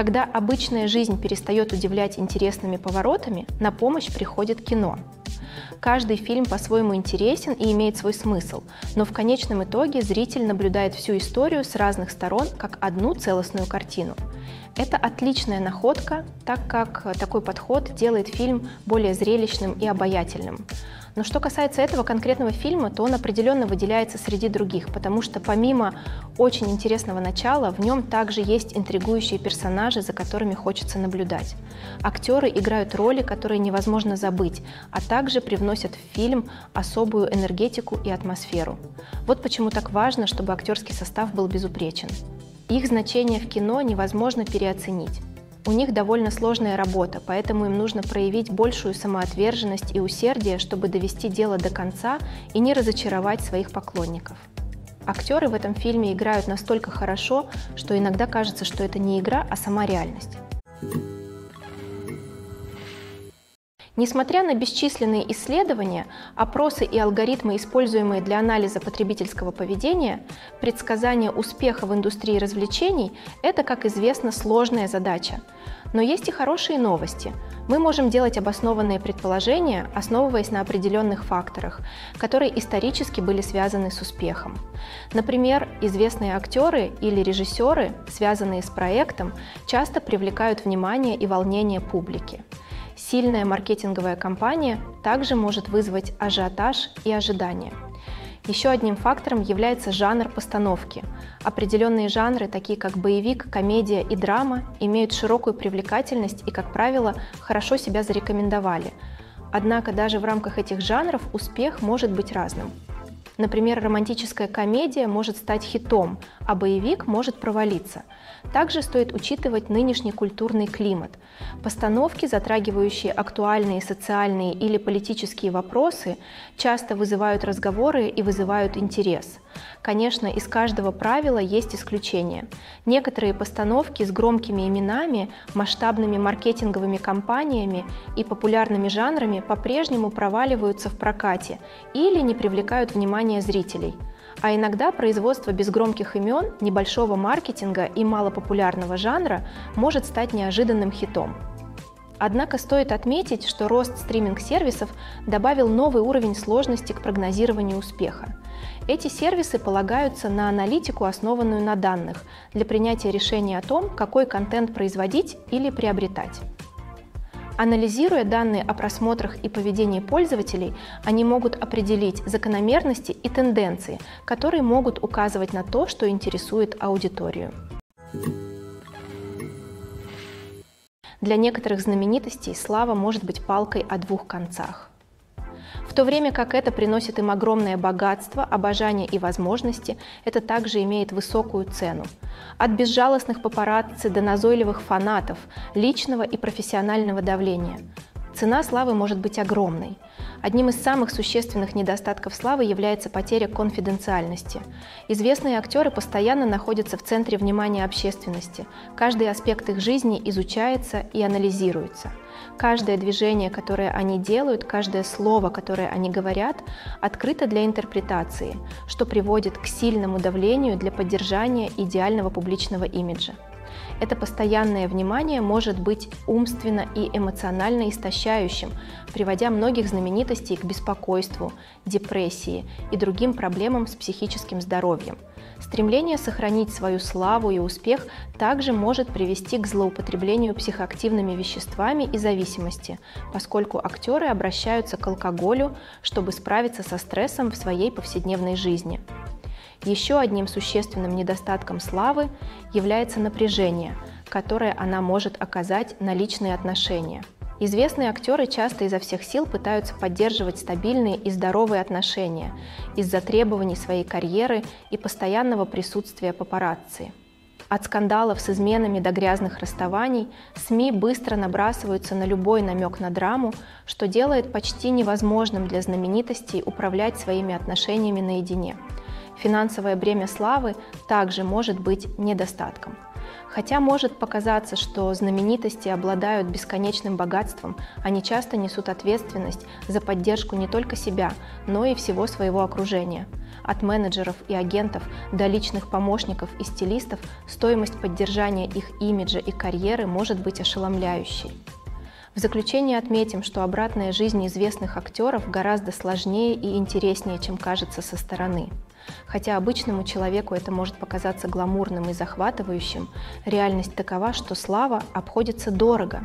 Когда обычная жизнь перестает удивлять интересными поворотами, на помощь приходит кино. Каждый фильм по-своему интересен и имеет свой смысл, но в конечном итоге зритель наблюдает всю историю с разных сторон как одну целостную картину. Это отличная находка, так как такой подход делает фильм более зрелищным и обаятельным. Но что касается этого конкретного фильма, то он определенно выделяется среди других, потому что помимо очень интересного начала, в нем также есть интригующие персонажи, за которыми хочется наблюдать. Актеры играют роли, которые невозможно забыть, а также привносят в фильм особую энергетику и атмосферу. Вот почему так важно, чтобы актерский состав был безупречен. Их значение в кино невозможно переоценить. У них довольно сложная работа, поэтому им нужно проявить большую самоотверженность и усердие, чтобы довести дело до конца и не разочаровать своих поклонников. Актеры в этом фильме играют настолько хорошо, что иногда кажется, что это не игра, а сама реальность. Несмотря на бесчисленные исследования, опросы и алгоритмы, используемые для анализа потребительского поведения, предсказание успеха в индустрии развлечений – это, как известно, сложная задача. Но есть и хорошие новости. Мы можем делать обоснованные предположения, основываясь на определенных факторах, которые исторически были связаны с успехом. Например, известные актеры или режиссеры, связанные с проектом, часто привлекают внимание и волнение публики. Сильная маркетинговая кампания также может вызвать ажиотаж и ожидания. Еще одним фактором является жанр постановки. Определенные жанры, такие как боевик, комедия и драма, имеют широкую привлекательность и, как правило, хорошо себя зарекомендовали. Однако даже в рамках этих жанров успех может быть разным. Например, романтическая комедия может стать хитом, а боевик может провалиться. Также стоит учитывать нынешний культурный климат. Постановки, затрагивающие актуальные социальные или политические вопросы, часто вызывают разговоры и вызывают интерес – Конечно, из каждого правила есть исключения. Некоторые постановки с громкими именами, масштабными маркетинговыми кампаниями и популярными жанрами по-прежнему проваливаются в прокате или не привлекают внимания зрителей. А иногда производство без громких имен, небольшого маркетинга и малопопулярного жанра может стать неожиданным хитом. Однако стоит отметить, что рост стриминг-сервисов добавил новый уровень сложности к прогнозированию успеха. Эти сервисы полагаются на аналитику, основанную на данных, для принятия решения о том, какой контент производить или приобретать. Анализируя данные о просмотрах и поведении пользователей, они могут определить закономерности и тенденции, которые могут указывать на то, что интересует аудиторию. Для некоторых знаменитостей слава может быть палкой о двух концах. В то время как это приносит им огромное богатство, обожание и возможности, это также имеет высокую цену. От безжалостных папарацци до назойливых фанатов, личного и профессионального давления. Цена славы может быть огромной. Одним из самых существенных недостатков славы является потеря конфиденциальности. Известные актеры постоянно находятся в центре внимания общественности. Каждый аспект их жизни изучается и анализируется. Каждое движение, которое они делают, каждое слово, которое они говорят, открыто для интерпретации, что приводит к сильному давлению для поддержания идеального публичного имиджа. Это постоянное внимание может быть умственно и эмоционально истощающим, приводя многих знаменитостей к беспокойству, депрессии и другим проблемам с психическим здоровьем. Стремление сохранить свою славу и успех также может привести к злоупотреблению психоактивными веществами и зависимости, поскольку актеры обращаются к алкоголю, чтобы справиться со стрессом в своей повседневной жизни. Еще одним существенным недостатком славы является напряжение, которое она может оказать на личные отношения. Известные актеры часто изо всех сил пытаются поддерживать стабильные и здоровые отношения из-за требований своей карьеры и постоянного присутствия папарацци. От скандалов с изменами до грязных расставаний СМИ быстро набрасываются на любой намек на драму, что делает почти невозможным для знаменитостей управлять своими отношениями наедине – Финансовое бремя славы также может быть недостатком. Хотя может показаться, что знаменитости обладают бесконечным богатством, они часто несут ответственность за поддержку не только себя, но и всего своего окружения. от менеджеров и агентов до личных помощников и стилистов, стоимость поддержания их имиджа и карьеры может быть ошеломляющей. В заключение отметим, что обратная жизнь известных актеров гораздо сложнее и интереснее, чем кажется со стороны. Хотя обычному человеку это может показаться гламурным и захватывающим, реальность такова, что слава обходится дорого.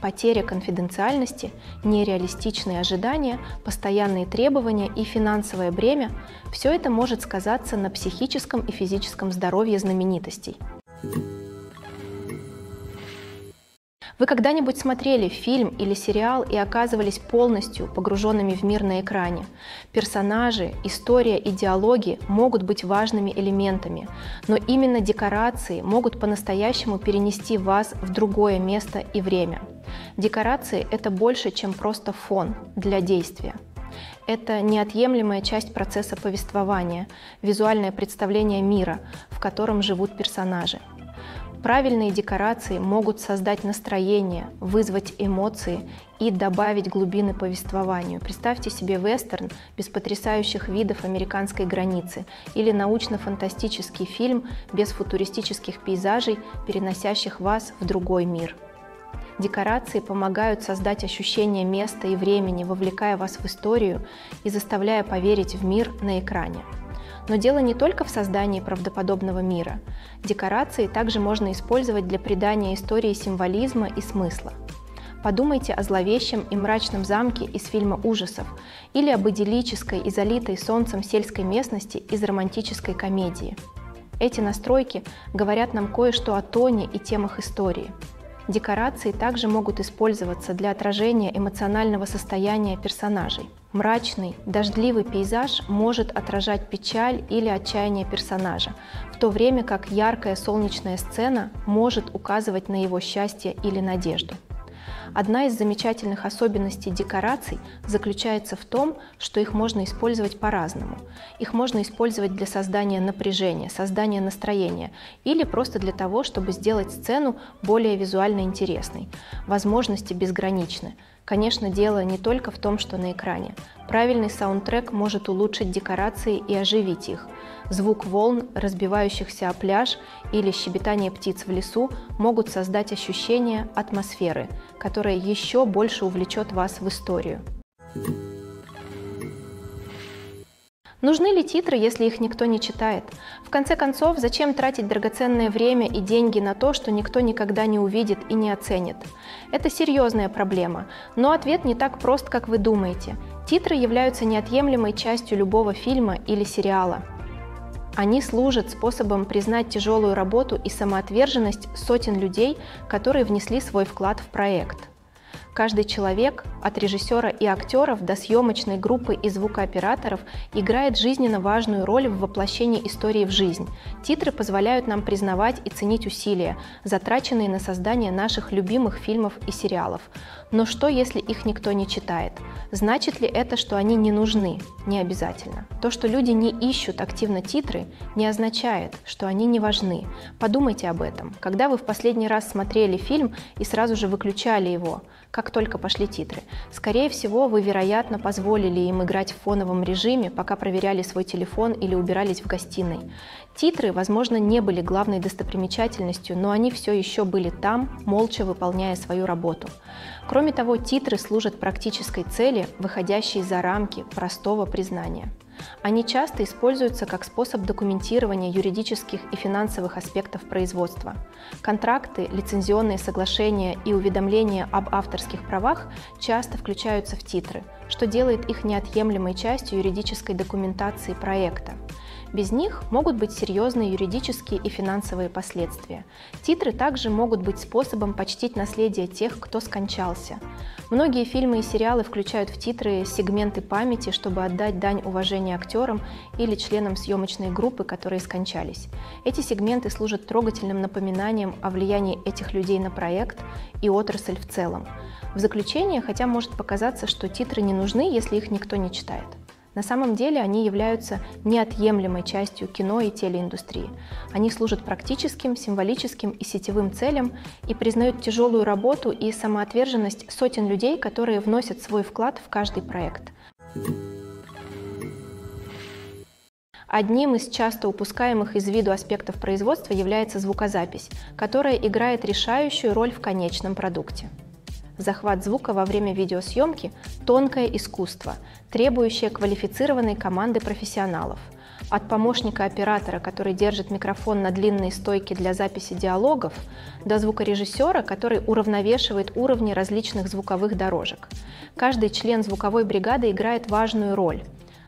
Потеря конфиденциальности, нереалистичные ожидания, постоянные требования и финансовое бремя – все это может сказаться на психическом и физическом здоровье знаменитостей. Вы когда-нибудь смотрели фильм или сериал и оказывались полностью погруженными в мир на экране? Персонажи, история и диалоги могут быть важными элементами, но именно декорации могут по-настоящему перенести вас в другое место и время. Декорации – это больше, чем просто фон для действия. Это неотъемлемая часть процесса повествования, визуальное представление мира, в котором живут персонажи. Правильные декорации могут создать настроение, вызвать эмоции и добавить глубины повествованию. Представьте себе вестерн без потрясающих видов американской границы или научно-фантастический фильм без футуристических пейзажей, переносящих вас в другой мир. Декорации помогают создать ощущение места и времени, вовлекая вас в историю и заставляя поверить в мир на экране. Но дело не только в создании правдоподобного мира. Декорации также можно использовать для придания истории символизма и смысла. Подумайте о зловещем и мрачном замке из фильма ужасов или об идиллической и залитой солнцем сельской местности из романтической комедии. Эти настройки говорят нам кое-что о тоне и темах истории. Декорации также могут использоваться для отражения эмоционального состояния персонажей – Мрачный, дождливый пейзаж может отражать печаль или отчаяние персонажа, в то время как яркая солнечная сцена может указывать на его счастье или надежду. Одна из замечательных особенностей декораций заключается в том, что их можно использовать по-разному. Их можно использовать для создания напряжения, создания настроения или просто для того, чтобы сделать сцену более визуально интересной. Возможности безграничны. Конечно, дело не только в том, что на экране. Правильный саундтрек может улучшить декорации и оживить их. Звук волн, разбивающихся о пляж или щебетание птиц в лесу могут создать ощущение атмосферы, которая еще больше увлечет вас в историю. Нужны ли титры, если их никто не читает? В конце концов, зачем тратить драгоценное время и деньги на то, что никто никогда не увидит и не оценит? Это серьезная проблема, но ответ не так прост, как вы думаете. Титры являются неотъемлемой частью любого фильма или сериала. Они служат способом признать тяжелую работу и самоотверженность сотен людей, которые внесли свой вклад в проект. Каждый человек, от режиссера и актеров до съемочной группы и звукооператоров, играет жизненно важную роль в воплощении истории в жизнь. Титры позволяют нам признавать и ценить усилия, затраченные на создание наших любимых фильмов и сериалов. Но что, если их никто не читает? Значит ли это, что они не нужны? Не обязательно. То, что люди не ищут активно титры, не означает, что они не важны. Подумайте об этом. Когда вы в последний раз смотрели фильм и сразу же выключали его, как только пошли титры. Скорее всего, вы, вероятно, позволили им играть в фоновом режиме, пока проверяли свой телефон или убирались в гостиной. Титры, возможно, не были главной достопримечательностью, но они все еще были там, молча выполняя свою работу. Кроме того, титры служат практической цели, выходящей за рамки простого признания. Они часто используются как способ документирования юридических и финансовых аспектов производства. Контракты, лицензионные соглашения и уведомления об авторских правах часто включаются в титры, что делает их неотъемлемой частью юридической документации проекта. Без них могут быть серьезные юридические и финансовые последствия. Титры также могут быть способом почтить наследие тех, кто скончался. Многие фильмы и сериалы включают в титры сегменты памяти, чтобы отдать дань уважения актерам или членам съемочной группы, которые скончались. Эти сегменты служат трогательным напоминанием о влиянии этих людей на проект и отрасль в целом. В заключение, хотя может показаться, что титры не нужны, если их никто не читает. На самом деле они являются неотъемлемой частью кино и телеиндустрии. Они служат практическим, символическим и сетевым целям и признают тяжелую работу и самоотверженность сотен людей, которые вносят свой вклад в каждый проект. Одним из часто упускаемых из виду аспектов производства является звукозапись, которая играет решающую роль в конечном продукте. Захват звука во время видеосъемки – тонкое искусство, требующее квалифицированной команды профессионалов. От помощника оператора, который держит микрофон на длинной стойке для записи диалогов, до звукорежиссера, который уравновешивает уровни различных звуковых дорожек. Каждый член звуковой бригады играет важную роль,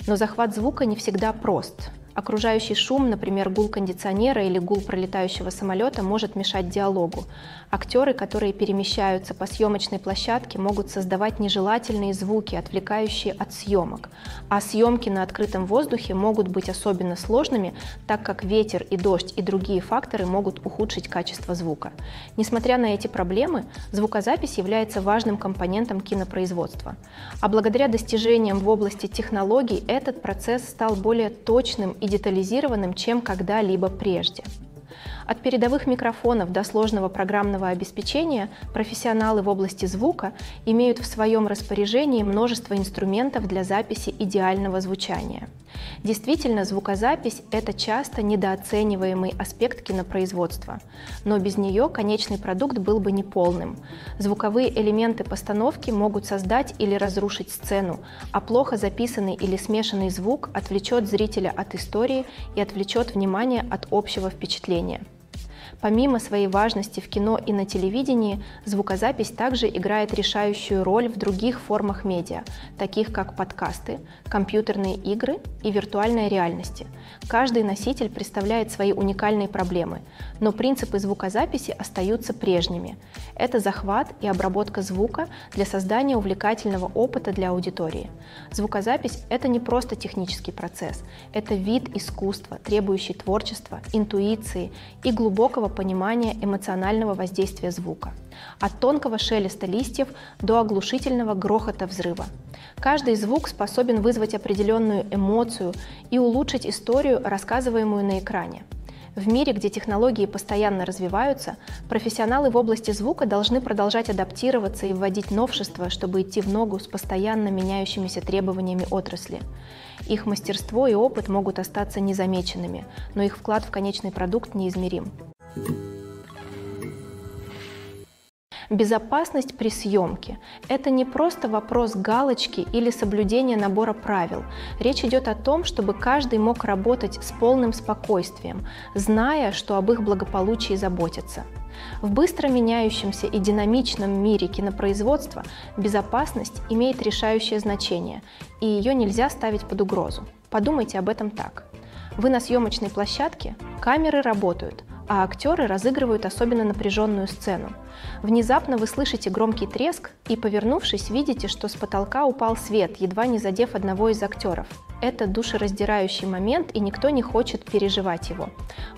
но захват звука не всегда прост. Окружающий шум, например, гул кондиционера или гул пролетающего самолета, может мешать диалогу. Актеры, которые перемещаются по съемочной площадке, могут создавать нежелательные звуки, отвлекающие от съемок. А съемки на открытом воздухе могут быть особенно сложными, так как ветер и дождь и другие факторы могут ухудшить качество звука. Несмотря на эти проблемы, звукозапись является важным компонентом кинопроизводства. А благодаря достижениям в области технологий этот процесс стал более точным и детализированным, чем когда-либо прежде. От передовых микрофонов до сложного программного обеспечения профессионалы в области звука имеют в своем распоряжении множество инструментов для записи идеального звучания. Действительно, звукозапись – это часто недооцениваемый аспект кинопроизводства, но без нее конечный продукт был бы неполным. Звуковые элементы постановки могут создать или разрушить сцену, а плохо записанный или смешанный звук отвлечет зрителя от истории и отвлечет внимание от общего впечатления. Помимо своей важности в кино и на телевидении, звукозапись также играет решающую роль в других формах медиа, таких как подкасты, компьютерные игры и виртуальная реальности. Каждый носитель представляет свои уникальные проблемы, но принципы звукозаписи остаются прежними. Это захват и обработка звука для создания увлекательного опыта для аудитории. Звукозапись – это не просто технический процесс, это вид искусства, требующий творчества, интуиции и глубокого понимания эмоционального воздействия звука. От тонкого шелеста листьев до оглушительного грохота взрыва. Каждый звук способен вызвать определенную эмоцию и улучшить историю, рассказываемую на экране. В мире, где технологии постоянно развиваются, профессионалы в области звука должны продолжать адаптироваться и вводить новшества, чтобы идти в ногу с постоянно меняющимися требованиями отрасли. Их мастерство и опыт могут остаться незамеченными, но их вклад в конечный продукт неизмерим. Безопасность при съемке – это не просто вопрос галочки или соблюдения набора правил. Речь идет о том, чтобы каждый мог работать с полным спокойствием, зная, что об их благополучии заботятся. В быстро меняющемся и динамичном мире кинопроизводства безопасность имеет решающее значение, и ее нельзя ставить под угрозу. Подумайте об этом так. Вы на съемочной площадке, камеры работают – а актеры разыгрывают особенно напряженную сцену. Внезапно вы слышите громкий треск и, повернувшись, видите, что с потолка упал свет, едва не задев одного из актеров. Это душераздирающий момент, и никто не хочет переживать его.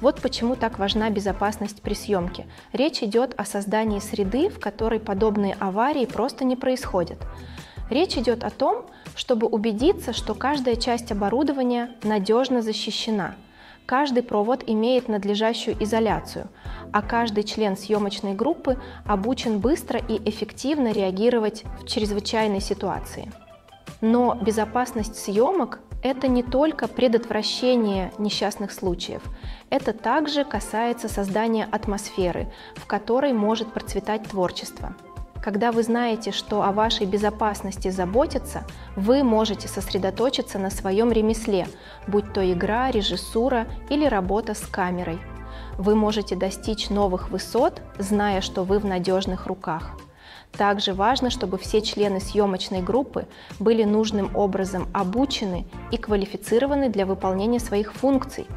Вот почему так важна безопасность при съемке. Речь идет о создании среды, в которой подобные аварии просто не происходят. Речь идет о том, чтобы убедиться, что каждая часть оборудования надежно защищена – Каждый провод имеет надлежащую изоляцию, а каждый член съемочной группы обучен быстро и эффективно реагировать в чрезвычайной ситуации. Но безопасность съемок – это не только предотвращение несчастных случаев, это также касается создания атмосферы, в которой может процветать творчество – когда вы знаете, что о вашей безопасности заботятся, вы можете сосредоточиться на своем ремесле, будь то игра, режиссура или работа с камерой. Вы можете достичь новых высот, зная, что вы в надежных руках. Также важно, чтобы все члены съемочной группы были нужным образом обучены и квалифицированы для выполнения своих функций –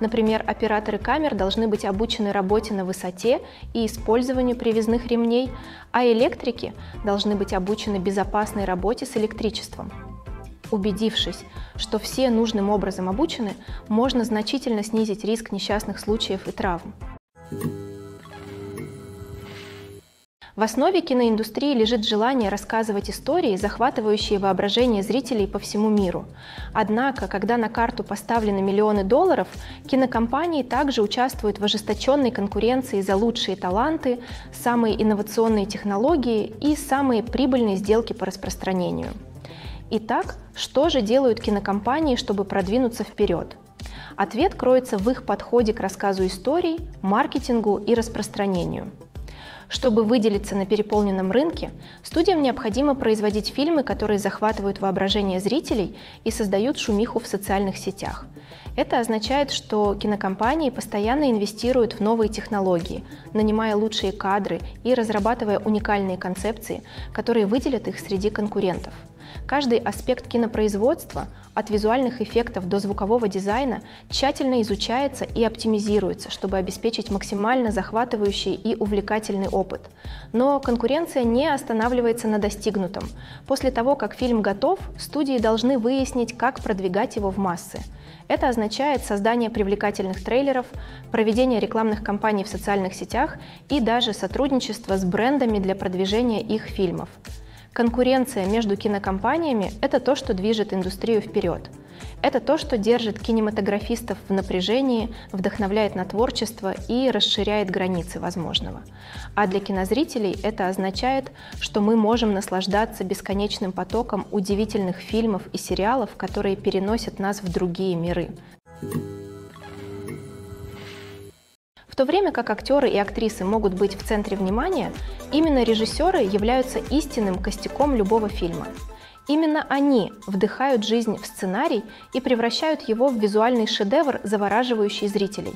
Например, операторы камер должны быть обучены работе на высоте и использованию привязных ремней, а электрики должны быть обучены безопасной работе с электричеством. Убедившись, что все нужным образом обучены, можно значительно снизить риск несчастных случаев и травм. В основе киноиндустрии лежит желание рассказывать истории, захватывающие воображение зрителей по всему миру. Однако, когда на карту поставлены миллионы долларов, кинокомпании также участвуют в ожесточенной конкуренции за лучшие таланты, самые инновационные технологии и самые прибыльные сделки по распространению. Итак, что же делают кинокомпании, чтобы продвинуться вперед? Ответ кроется в их подходе к рассказу историй, маркетингу и распространению. Чтобы выделиться на переполненном рынке, студиям необходимо производить фильмы, которые захватывают воображение зрителей и создают шумиху в социальных сетях. Это означает, что кинокомпании постоянно инвестируют в новые технологии, нанимая лучшие кадры и разрабатывая уникальные концепции, которые выделят их среди конкурентов – Каждый аспект кинопроизводства, от визуальных эффектов до звукового дизайна, тщательно изучается и оптимизируется, чтобы обеспечить максимально захватывающий и увлекательный опыт. Но конкуренция не останавливается на достигнутом. После того, как фильм готов, студии должны выяснить, как продвигать его в массы. Это означает создание привлекательных трейлеров, проведение рекламных кампаний в социальных сетях и даже сотрудничество с брендами для продвижения их фильмов. Конкуренция между кинокомпаниями – это то, что движет индустрию вперед. Это то, что держит кинематографистов в напряжении, вдохновляет на творчество и расширяет границы возможного. А для кинозрителей это означает, что мы можем наслаждаться бесконечным потоком удивительных фильмов и сериалов, которые переносят нас в другие миры. В то время как актеры и актрисы могут быть в центре внимания, именно режиссеры являются истинным костяком любого фильма. Именно они вдыхают жизнь в сценарий и превращают его в визуальный шедевр, завораживающий зрителей.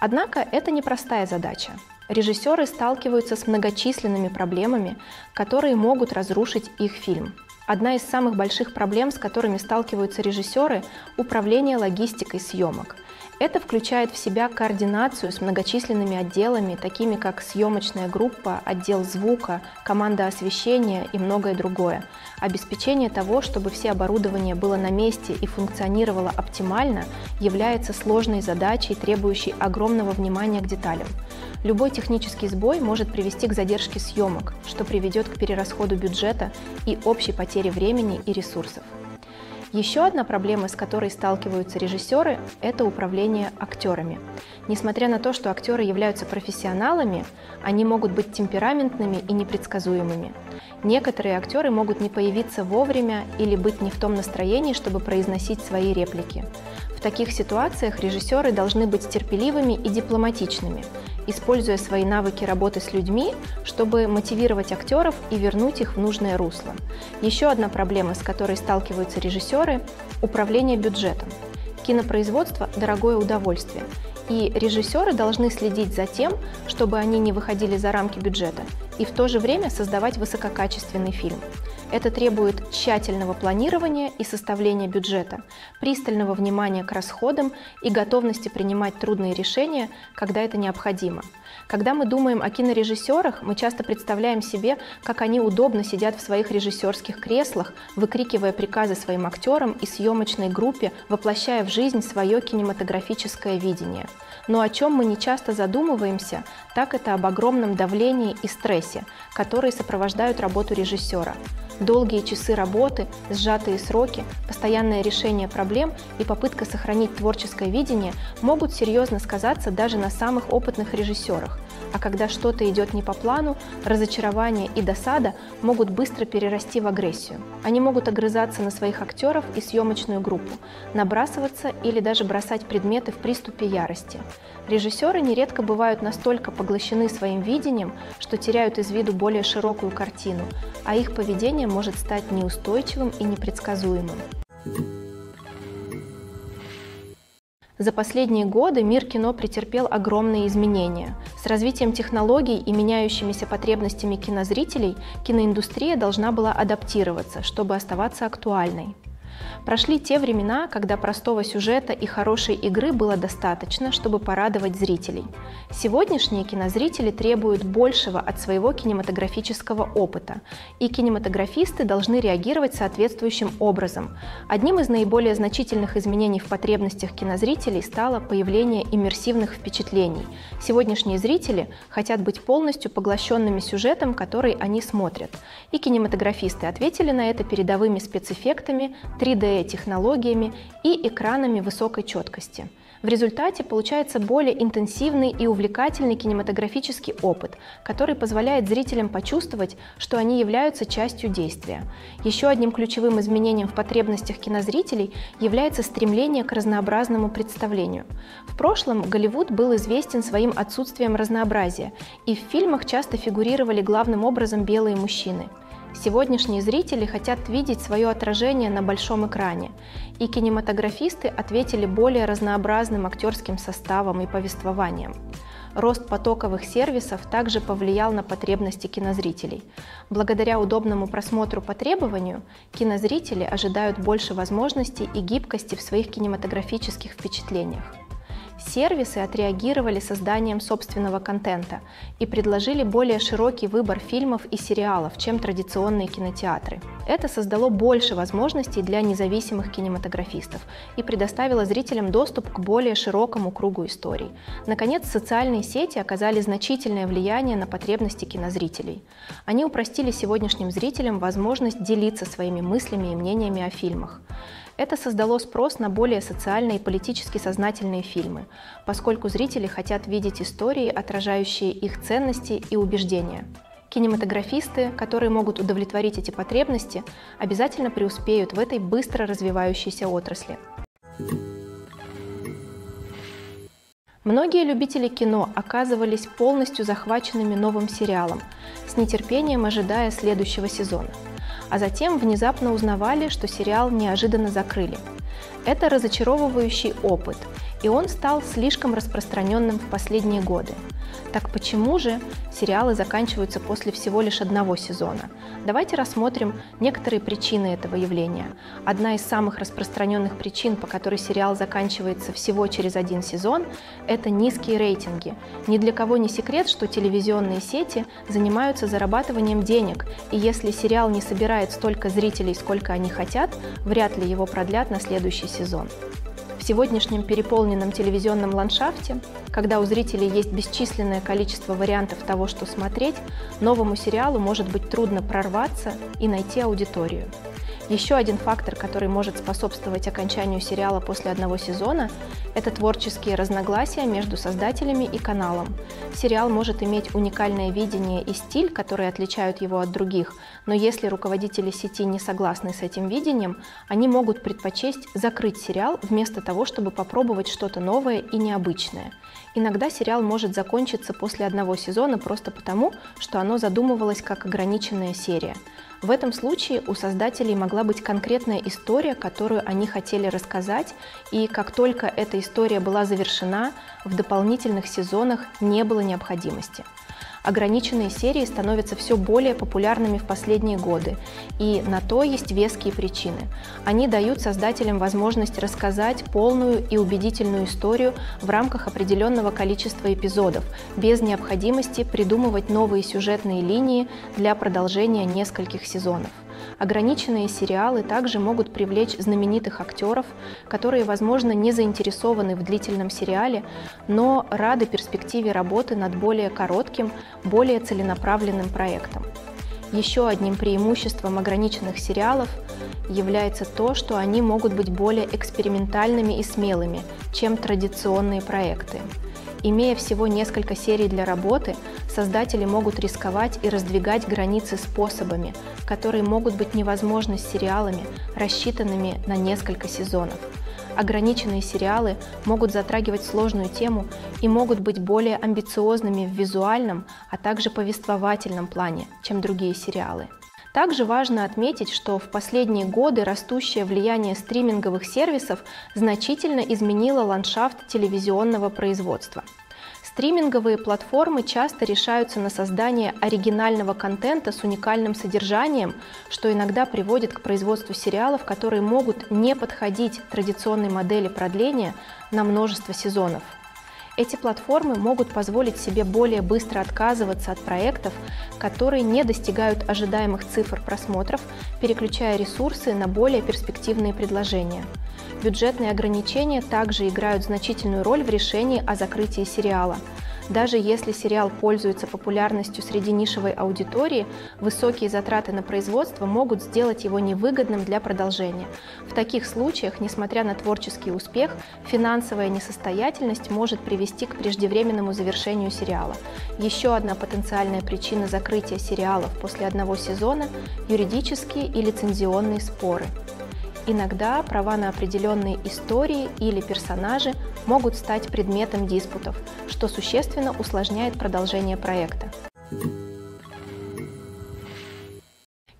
Однако это непростая задача. Режиссеры сталкиваются с многочисленными проблемами, которые могут разрушить их фильм. Одна из самых больших проблем, с которыми сталкиваются режиссеры – управление логистикой съемок. Это включает в себя координацию с многочисленными отделами, такими как съемочная группа, отдел звука, команда освещения и многое другое. Обеспечение того, чтобы все оборудование было на месте и функционировало оптимально, является сложной задачей, требующей огромного внимания к деталям. Любой технический сбой может привести к задержке съемок, что приведет к перерасходу бюджета и общей потере времени и ресурсов. Еще одна проблема, с которой сталкиваются режиссеры, это управление актерами. Несмотря на то, что актеры являются профессионалами, они могут быть темпераментными и непредсказуемыми. Некоторые актеры могут не появиться вовремя или быть не в том настроении, чтобы произносить свои реплики. Таких ситуациях режиссеры должны быть терпеливыми и дипломатичными, используя свои навыки работы с людьми, чтобы мотивировать актеров и вернуть их в нужное русло. Еще одна проблема, с которой сталкиваются режиссеры – управление бюджетом. Кинопроизводство – дорогое удовольствие, и режиссеры должны следить за тем, чтобы они не выходили за рамки бюджета, и в то же время создавать высококачественный фильм. Это требует тщательного планирования и составления бюджета, пристального внимания к расходам и готовности принимать трудные решения, когда это необходимо. Когда мы думаем о кинорежиссерах, мы часто представляем себе, как они удобно сидят в своих режиссерских креслах, выкрикивая приказы своим актерам и съемочной группе, воплощая в жизнь свое кинематографическое видение. Но о чем мы не часто задумываемся, так это об огромном давлении и стрессе, которые сопровождают работу режиссера. Долгие часы работы, сжатые сроки, постоянное решение проблем и попытка сохранить творческое видение могут серьезно сказаться даже на самых опытных режиссерах. А когда что-то идет не по плану, разочарование и досада могут быстро перерасти в агрессию. Они могут огрызаться на своих актеров и съемочную группу, набрасываться или даже бросать предметы в приступе ярости. Режиссеры нередко бывают настолько поглощены своим видением, что теряют из виду более широкую картину, а их поведение может стать неустойчивым и непредсказуемым. За последние годы мир кино претерпел огромные изменения. С развитием технологий и меняющимися потребностями кинозрителей киноиндустрия должна была адаптироваться, чтобы оставаться актуальной. Прошли те времена, когда простого сюжета и хорошей игры было достаточно, чтобы порадовать зрителей. Сегодняшние кинозрители требуют большего от своего кинематографического опыта, и кинематографисты должны реагировать соответствующим образом. Одним из наиболее значительных изменений в потребностях кинозрителей стало появление иммерсивных впечатлений. Сегодняшние зрители хотят быть полностью поглощенными сюжетом, который они смотрят. И кинематографисты ответили на это передовыми спецэффектами, 3D технологиями и экранами высокой четкости. В результате получается более интенсивный и увлекательный кинематографический опыт, который позволяет зрителям почувствовать, что они являются частью действия. Еще одним ключевым изменением в потребностях кинозрителей является стремление к разнообразному представлению. В прошлом Голливуд был известен своим отсутствием разнообразия, и в фильмах часто фигурировали главным образом белые мужчины – Сегодняшние зрители хотят видеть свое отражение на большом экране, и кинематографисты ответили более разнообразным актерским составом и повествованием. Рост потоковых сервисов также повлиял на потребности кинозрителей. Благодаря удобному просмотру по требованию, кинозрители ожидают больше возможностей и гибкости в своих кинематографических впечатлениях. Сервисы отреагировали созданием собственного контента и предложили более широкий выбор фильмов и сериалов, чем традиционные кинотеатры. Это создало больше возможностей для независимых кинематографистов и предоставило зрителям доступ к более широкому кругу историй. Наконец, социальные сети оказали значительное влияние на потребности кинозрителей. Они упростили сегодняшним зрителям возможность делиться своими мыслями и мнениями о фильмах. Это создало спрос на более социально и политически сознательные фильмы, поскольку зрители хотят видеть истории, отражающие их ценности и убеждения. Кинематографисты, которые могут удовлетворить эти потребности, обязательно преуспеют в этой быстро развивающейся отрасли. Многие любители кино оказывались полностью захваченными новым сериалом, с нетерпением ожидая следующего сезона – а затем внезапно узнавали, что сериал неожиданно закрыли. Это разочаровывающий опыт, и он стал слишком распространенным в последние годы. Так почему же сериалы заканчиваются после всего лишь одного сезона? Давайте рассмотрим некоторые причины этого явления. Одна из самых распространенных причин, по которой сериал заканчивается всего через один сезон, это низкие рейтинги. Ни для кого не секрет, что телевизионные сети занимаются зарабатыванием денег, и если сериал не собирает столько зрителей, сколько они хотят, вряд ли его продлят на следующий сезон. В сегодняшнем переполненном телевизионном ландшафте, когда у зрителей есть бесчисленное количество вариантов того, что смотреть, новому сериалу может быть трудно прорваться и найти аудиторию. Еще один фактор, который может способствовать окончанию сериала после одного сезона, это творческие разногласия между создателями и каналом. Сериал может иметь уникальное видение и стиль, которые отличают его от других, но если руководители сети не согласны с этим видением, они могут предпочесть закрыть сериал вместо того, чтобы попробовать что-то новое и необычное. Иногда сериал может закончиться после одного сезона просто потому, что оно задумывалось как ограниченная серия. В этом случае у создателей могла быть конкретная история, которую они хотели рассказать, и как только эта история была завершена, в дополнительных сезонах не было необходимости. Ограниченные серии становятся все более популярными в последние годы, и на то есть веские причины. Они дают создателям возможность рассказать полную и убедительную историю в рамках определенного количества эпизодов, без необходимости придумывать новые сюжетные линии для продолжения нескольких сезонов. Ограниченные сериалы также могут привлечь знаменитых актеров, которые, возможно, не заинтересованы в длительном сериале, но рады перспективе работы над более коротким, более целенаправленным проектом. Еще одним преимуществом ограниченных сериалов является то, что они могут быть более экспериментальными и смелыми, чем традиционные проекты. Имея всего несколько серий для работы, создатели могут рисковать и раздвигать границы способами, которые могут быть невозможны с сериалами, рассчитанными на несколько сезонов. Ограниченные сериалы могут затрагивать сложную тему и могут быть более амбициозными в визуальном, а также повествовательном плане, чем другие сериалы. Также важно отметить, что в последние годы растущее влияние стриминговых сервисов значительно изменило ландшафт телевизионного производства. Стриминговые платформы часто решаются на создание оригинального контента с уникальным содержанием, что иногда приводит к производству сериалов, которые могут не подходить традиционной модели продления на множество сезонов. Эти платформы могут позволить себе более быстро отказываться от проектов, которые не достигают ожидаемых цифр просмотров, переключая ресурсы на более перспективные предложения. Бюджетные ограничения также играют значительную роль в решении о закрытии сериала. Даже если сериал пользуется популярностью среди нишевой аудитории, высокие затраты на производство могут сделать его невыгодным для продолжения. В таких случаях, несмотря на творческий успех, финансовая несостоятельность может привести к преждевременному завершению сериала. Еще одна потенциальная причина закрытия сериалов после одного сезона – юридические и лицензионные споры. Иногда права на определенные истории или персонажи могут стать предметом диспутов, что существенно усложняет продолжение проекта.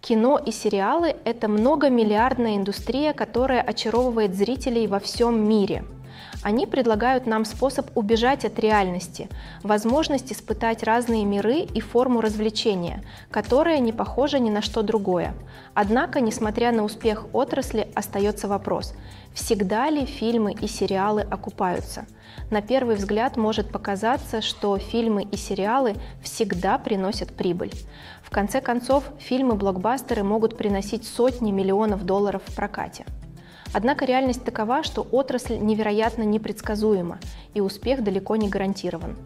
Кино и сериалы – это многомиллиардная индустрия, которая очаровывает зрителей во всем мире – они предлагают нам способ убежать от реальности, возможность испытать разные миры и форму развлечения, которая не похожа ни на что другое. Однако, несмотря на успех отрасли, остается вопрос, всегда ли фильмы и сериалы окупаются? На первый взгляд может показаться, что фильмы и сериалы всегда приносят прибыль. В конце концов, фильмы-блокбастеры могут приносить сотни миллионов долларов в прокате. Однако реальность такова, что отрасль невероятно непредсказуема, и успех далеко не гарантирован.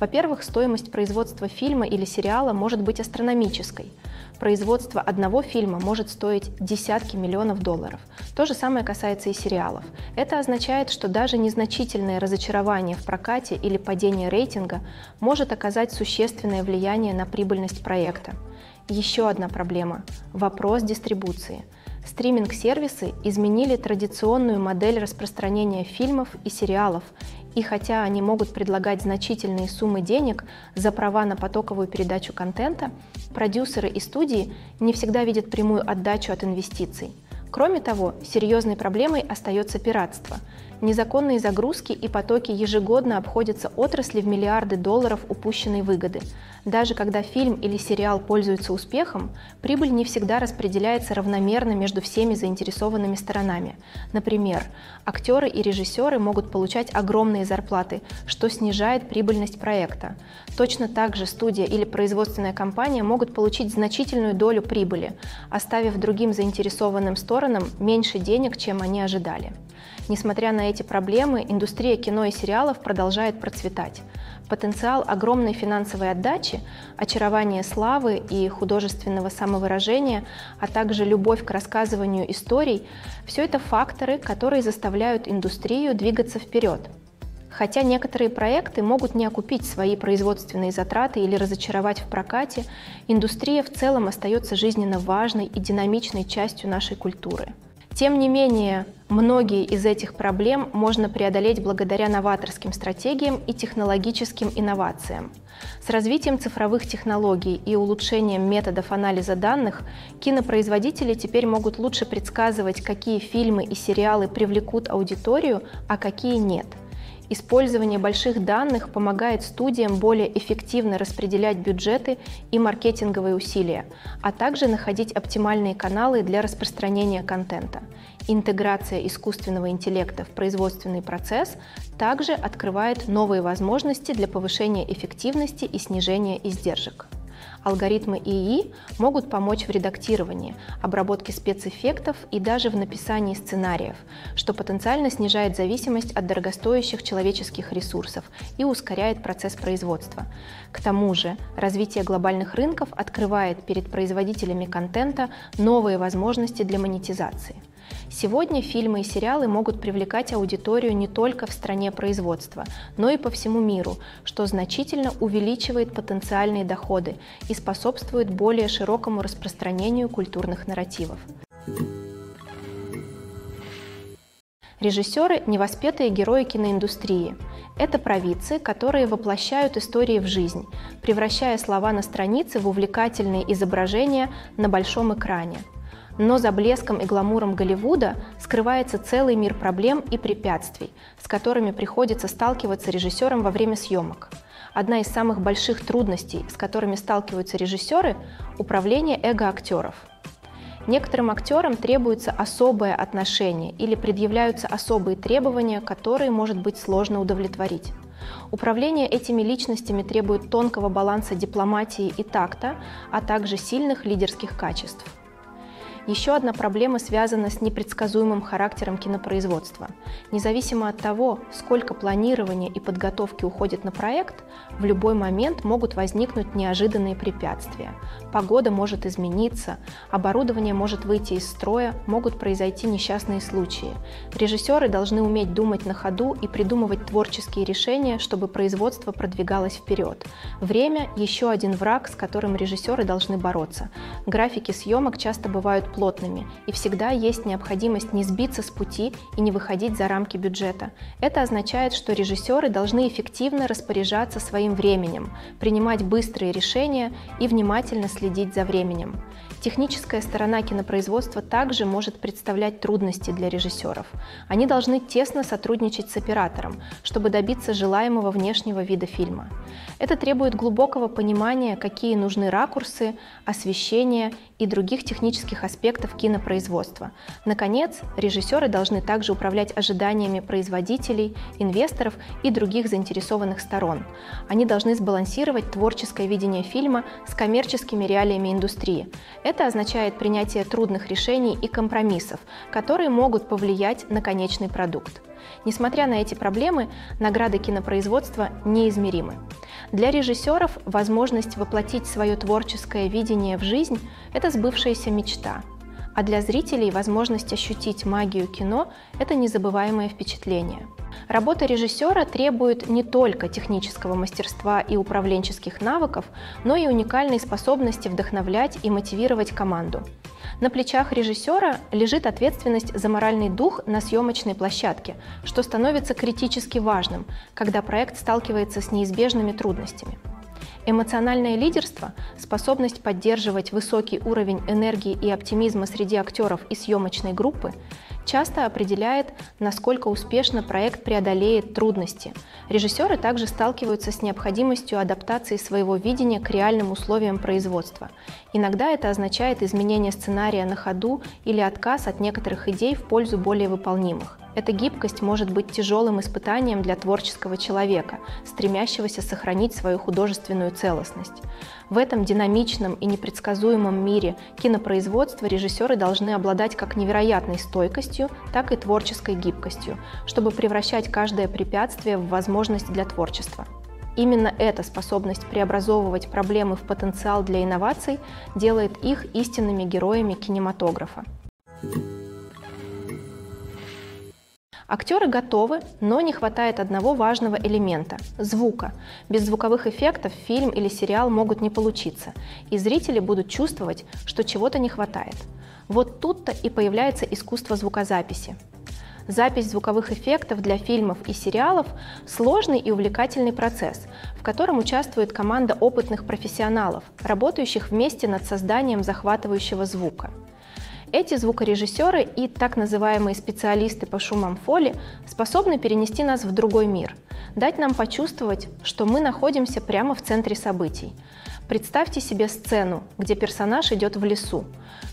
Во-первых, стоимость производства фильма или сериала может быть астрономической. Производство одного фильма может стоить десятки миллионов долларов. То же самое касается и сериалов. Это означает, что даже незначительное разочарование в прокате или падение рейтинга может оказать существенное влияние на прибыльность проекта. Еще одна проблема – вопрос дистрибуции – Стриминг-сервисы изменили традиционную модель распространения фильмов и сериалов, и хотя они могут предлагать значительные суммы денег за права на потоковую передачу контента, продюсеры и студии не всегда видят прямую отдачу от инвестиций. Кроме того, серьезной проблемой остается пиратство. Незаконные загрузки и потоки ежегодно обходятся отрасли в миллиарды долларов упущенной выгоды. Даже когда фильм или сериал пользуются успехом, прибыль не всегда распределяется равномерно между всеми заинтересованными сторонами. Например, актеры и режиссеры могут получать огромные зарплаты, что снижает прибыльность проекта. Точно так же студия или производственная компания могут получить значительную долю прибыли, оставив другим заинтересованным сторонам меньше денег, чем они ожидали. Несмотря на эти проблемы, индустрия кино и сериалов продолжает процветать. Потенциал огромной финансовой отдачи, очарование славы и художественного самовыражения, а также любовь к рассказыванию историй – все это факторы, которые заставляют индустрию двигаться вперед. Хотя некоторые проекты могут не окупить свои производственные затраты или разочаровать в прокате, индустрия в целом остается жизненно важной и динамичной частью нашей культуры. Тем не менее, многие из этих проблем можно преодолеть благодаря новаторским стратегиям и технологическим инновациям. С развитием цифровых технологий и улучшением методов анализа данных кинопроизводители теперь могут лучше предсказывать, какие фильмы и сериалы привлекут аудиторию, а какие нет – Использование больших данных помогает студиям более эффективно распределять бюджеты и маркетинговые усилия, а также находить оптимальные каналы для распространения контента. Интеграция искусственного интеллекта в производственный процесс также открывает новые возможности для повышения эффективности и снижения издержек. Алгоритмы ИИ могут помочь в редактировании, обработке спецэффектов и даже в написании сценариев, что потенциально снижает зависимость от дорогостоящих человеческих ресурсов и ускоряет процесс производства. К тому же, развитие глобальных рынков открывает перед производителями контента новые возможности для монетизации. Сегодня фильмы и сериалы могут привлекать аудиторию не только в стране производства, но и по всему миру, что значительно увеличивает потенциальные доходы и способствует более широкому распространению культурных нарративов. Режиссеры – невоспетые герои киноиндустрии. Это провидцы, которые воплощают истории в жизнь, превращая слова на странице в увлекательные изображения на большом экране – но за блеском и гламуром Голливуда скрывается целый мир проблем и препятствий, с которыми приходится сталкиваться режиссерам во время съемок. Одна из самых больших трудностей, с которыми сталкиваются режиссеры – управление эго актеров. Некоторым актерам требуется особое отношение или предъявляются особые требования, которые может быть сложно удовлетворить. Управление этими личностями требует тонкого баланса дипломатии и такта, а также сильных лидерских качеств – Еще одна проблема связана с непредсказуемым характером кинопроизводства. Независимо от того, сколько планирования и подготовки уходит на проект, в любой момент могут возникнуть неожиданные препятствия. Погода может измениться, оборудование может выйти из строя, могут произойти несчастные случаи. Режиссеры должны уметь думать на ходу и придумывать творческие решения, чтобы производство продвигалось вперед. Время – еще один враг, с которым режиссеры должны бороться. Графики съемок часто бывают плотными, и всегда есть необходимость не сбиться с пути и не выходить за рамки бюджета. Это означает, что режиссеры должны эффективно распоряжаться своим временем, принимать быстрые решения и внимательно следить за временем. Техническая сторона кинопроизводства также может представлять трудности для режиссеров. Они должны тесно сотрудничать с оператором, чтобы добиться желаемого внешнего вида фильма. Это требует глубокого понимания, какие нужны ракурсы, освещение и других технических аспектов кинопроизводства. Наконец, режиссеры должны также управлять ожиданиями производителей, инвесторов и других заинтересованных сторон. Они должны сбалансировать творческое видение фильма с коммерческими реалиями индустрии. Это означает принятие трудных решений и компромиссов, которые могут повлиять на конечный продукт. Несмотря на эти проблемы, награды кинопроизводства неизмеримы. Для режиссеров возможность воплотить свое творческое видение в жизнь – это сбывшаяся мечта. А для зрителей возможность ощутить магию кино – это незабываемое впечатление. Работа режиссера требует не только технического мастерства и управленческих навыков, но и уникальной способности вдохновлять и мотивировать команду. На плечах режиссера лежит ответственность за моральный дух на съемочной площадке, что становится критически важным, когда проект сталкивается с неизбежными трудностями. Эмоциональное лидерство, способность поддерживать высокий уровень энергии и оптимизма среди актеров и съемочной группы часто определяет, насколько успешно проект преодолеет трудности. Режиссеры также сталкиваются с необходимостью адаптации своего видения к реальным условиям производства. Иногда это означает изменение сценария на ходу или отказ от некоторых идей в пользу более выполнимых. Эта гибкость может быть тяжелым испытанием для творческого человека, стремящегося сохранить свою художественную целостность. В этом динамичном и непредсказуемом мире кинопроизводства режиссеры должны обладать как невероятной стойкостью, так и творческой гибкостью, чтобы превращать каждое препятствие в возможность для творчества. Именно эта способность преобразовывать проблемы в потенциал для инноваций делает их истинными героями кинематографа. Актеры готовы, но не хватает одного важного элемента – звука. Без звуковых эффектов фильм или сериал могут не получиться, и зрители будут чувствовать, что чего-то не хватает. Вот тут-то и появляется искусство звукозаписи. Запись звуковых эффектов для фильмов и сериалов – сложный и увлекательный процесс, в котором участвует команда опытных профессионалов, работающих вместе над созданием захватывающего звука – эти звукорежиссеры и так называемые специалисты по шумам фоли способны перенести нас в другой мир, дать нам почувствовать, что мы находимся прямо в центре событий. Представьте себе сцену, где персонаж идет в лесу.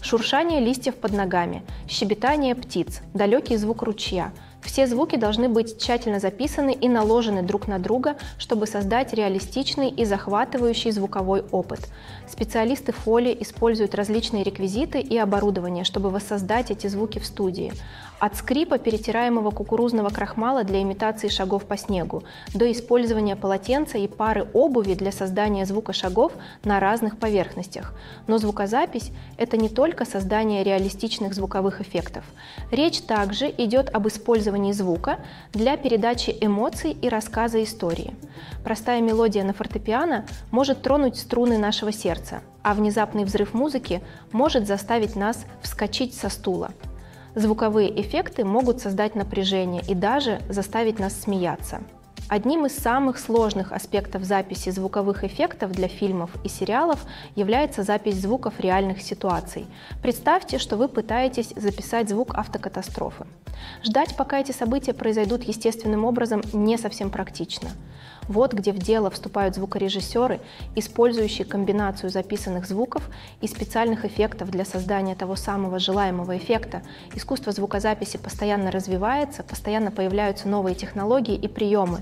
Шуршание листьев под ногами, щебетание птиц, далекий звук ручья – все звуки должны быть тщательно записаны и наложены друг на друга, чтобы создать реалистичный и захватывающий звуковой опыт. Специалисты фоли используют различные реквизиты и оборудование, чтобы воссоздать эти звуки в студии. От скрипа перетираемого кукурузного крахмала для имитации шагов по снегу до использования полотенца и пары обуви для создания звука шагов на разных поверхностях. Но звукозапись – это не только создание реалистичных звуковых эффектов. Речь также идет об использовании звука для передачи эмоций и рассказа истории. Простая мелодия на фортепиано может тронуть струны нашего сердца, а внезапный взрыв музыки может заставить нас вскочить со стула. Звуковые эффекты могут создать напряжение и даже заставить нас смеяться. Одним из самых сложных аспектов записи звуковых эффектов для фильмов и сериалов является запись звуков реальных ситуаций. Представьте, что вы пытаетесь записать звук автокатастрофы. Ждать, пока эти события произойдут естественным образом, не совсем практично. Вот где в дело вступают звукорежиссеры, использующие комбинацию записанных звуков и специальных эффектов для создания того самого желаемого эффекта. Искусство звукозаписи постоянно развивается, постоянно появляются новые технологии и приемы.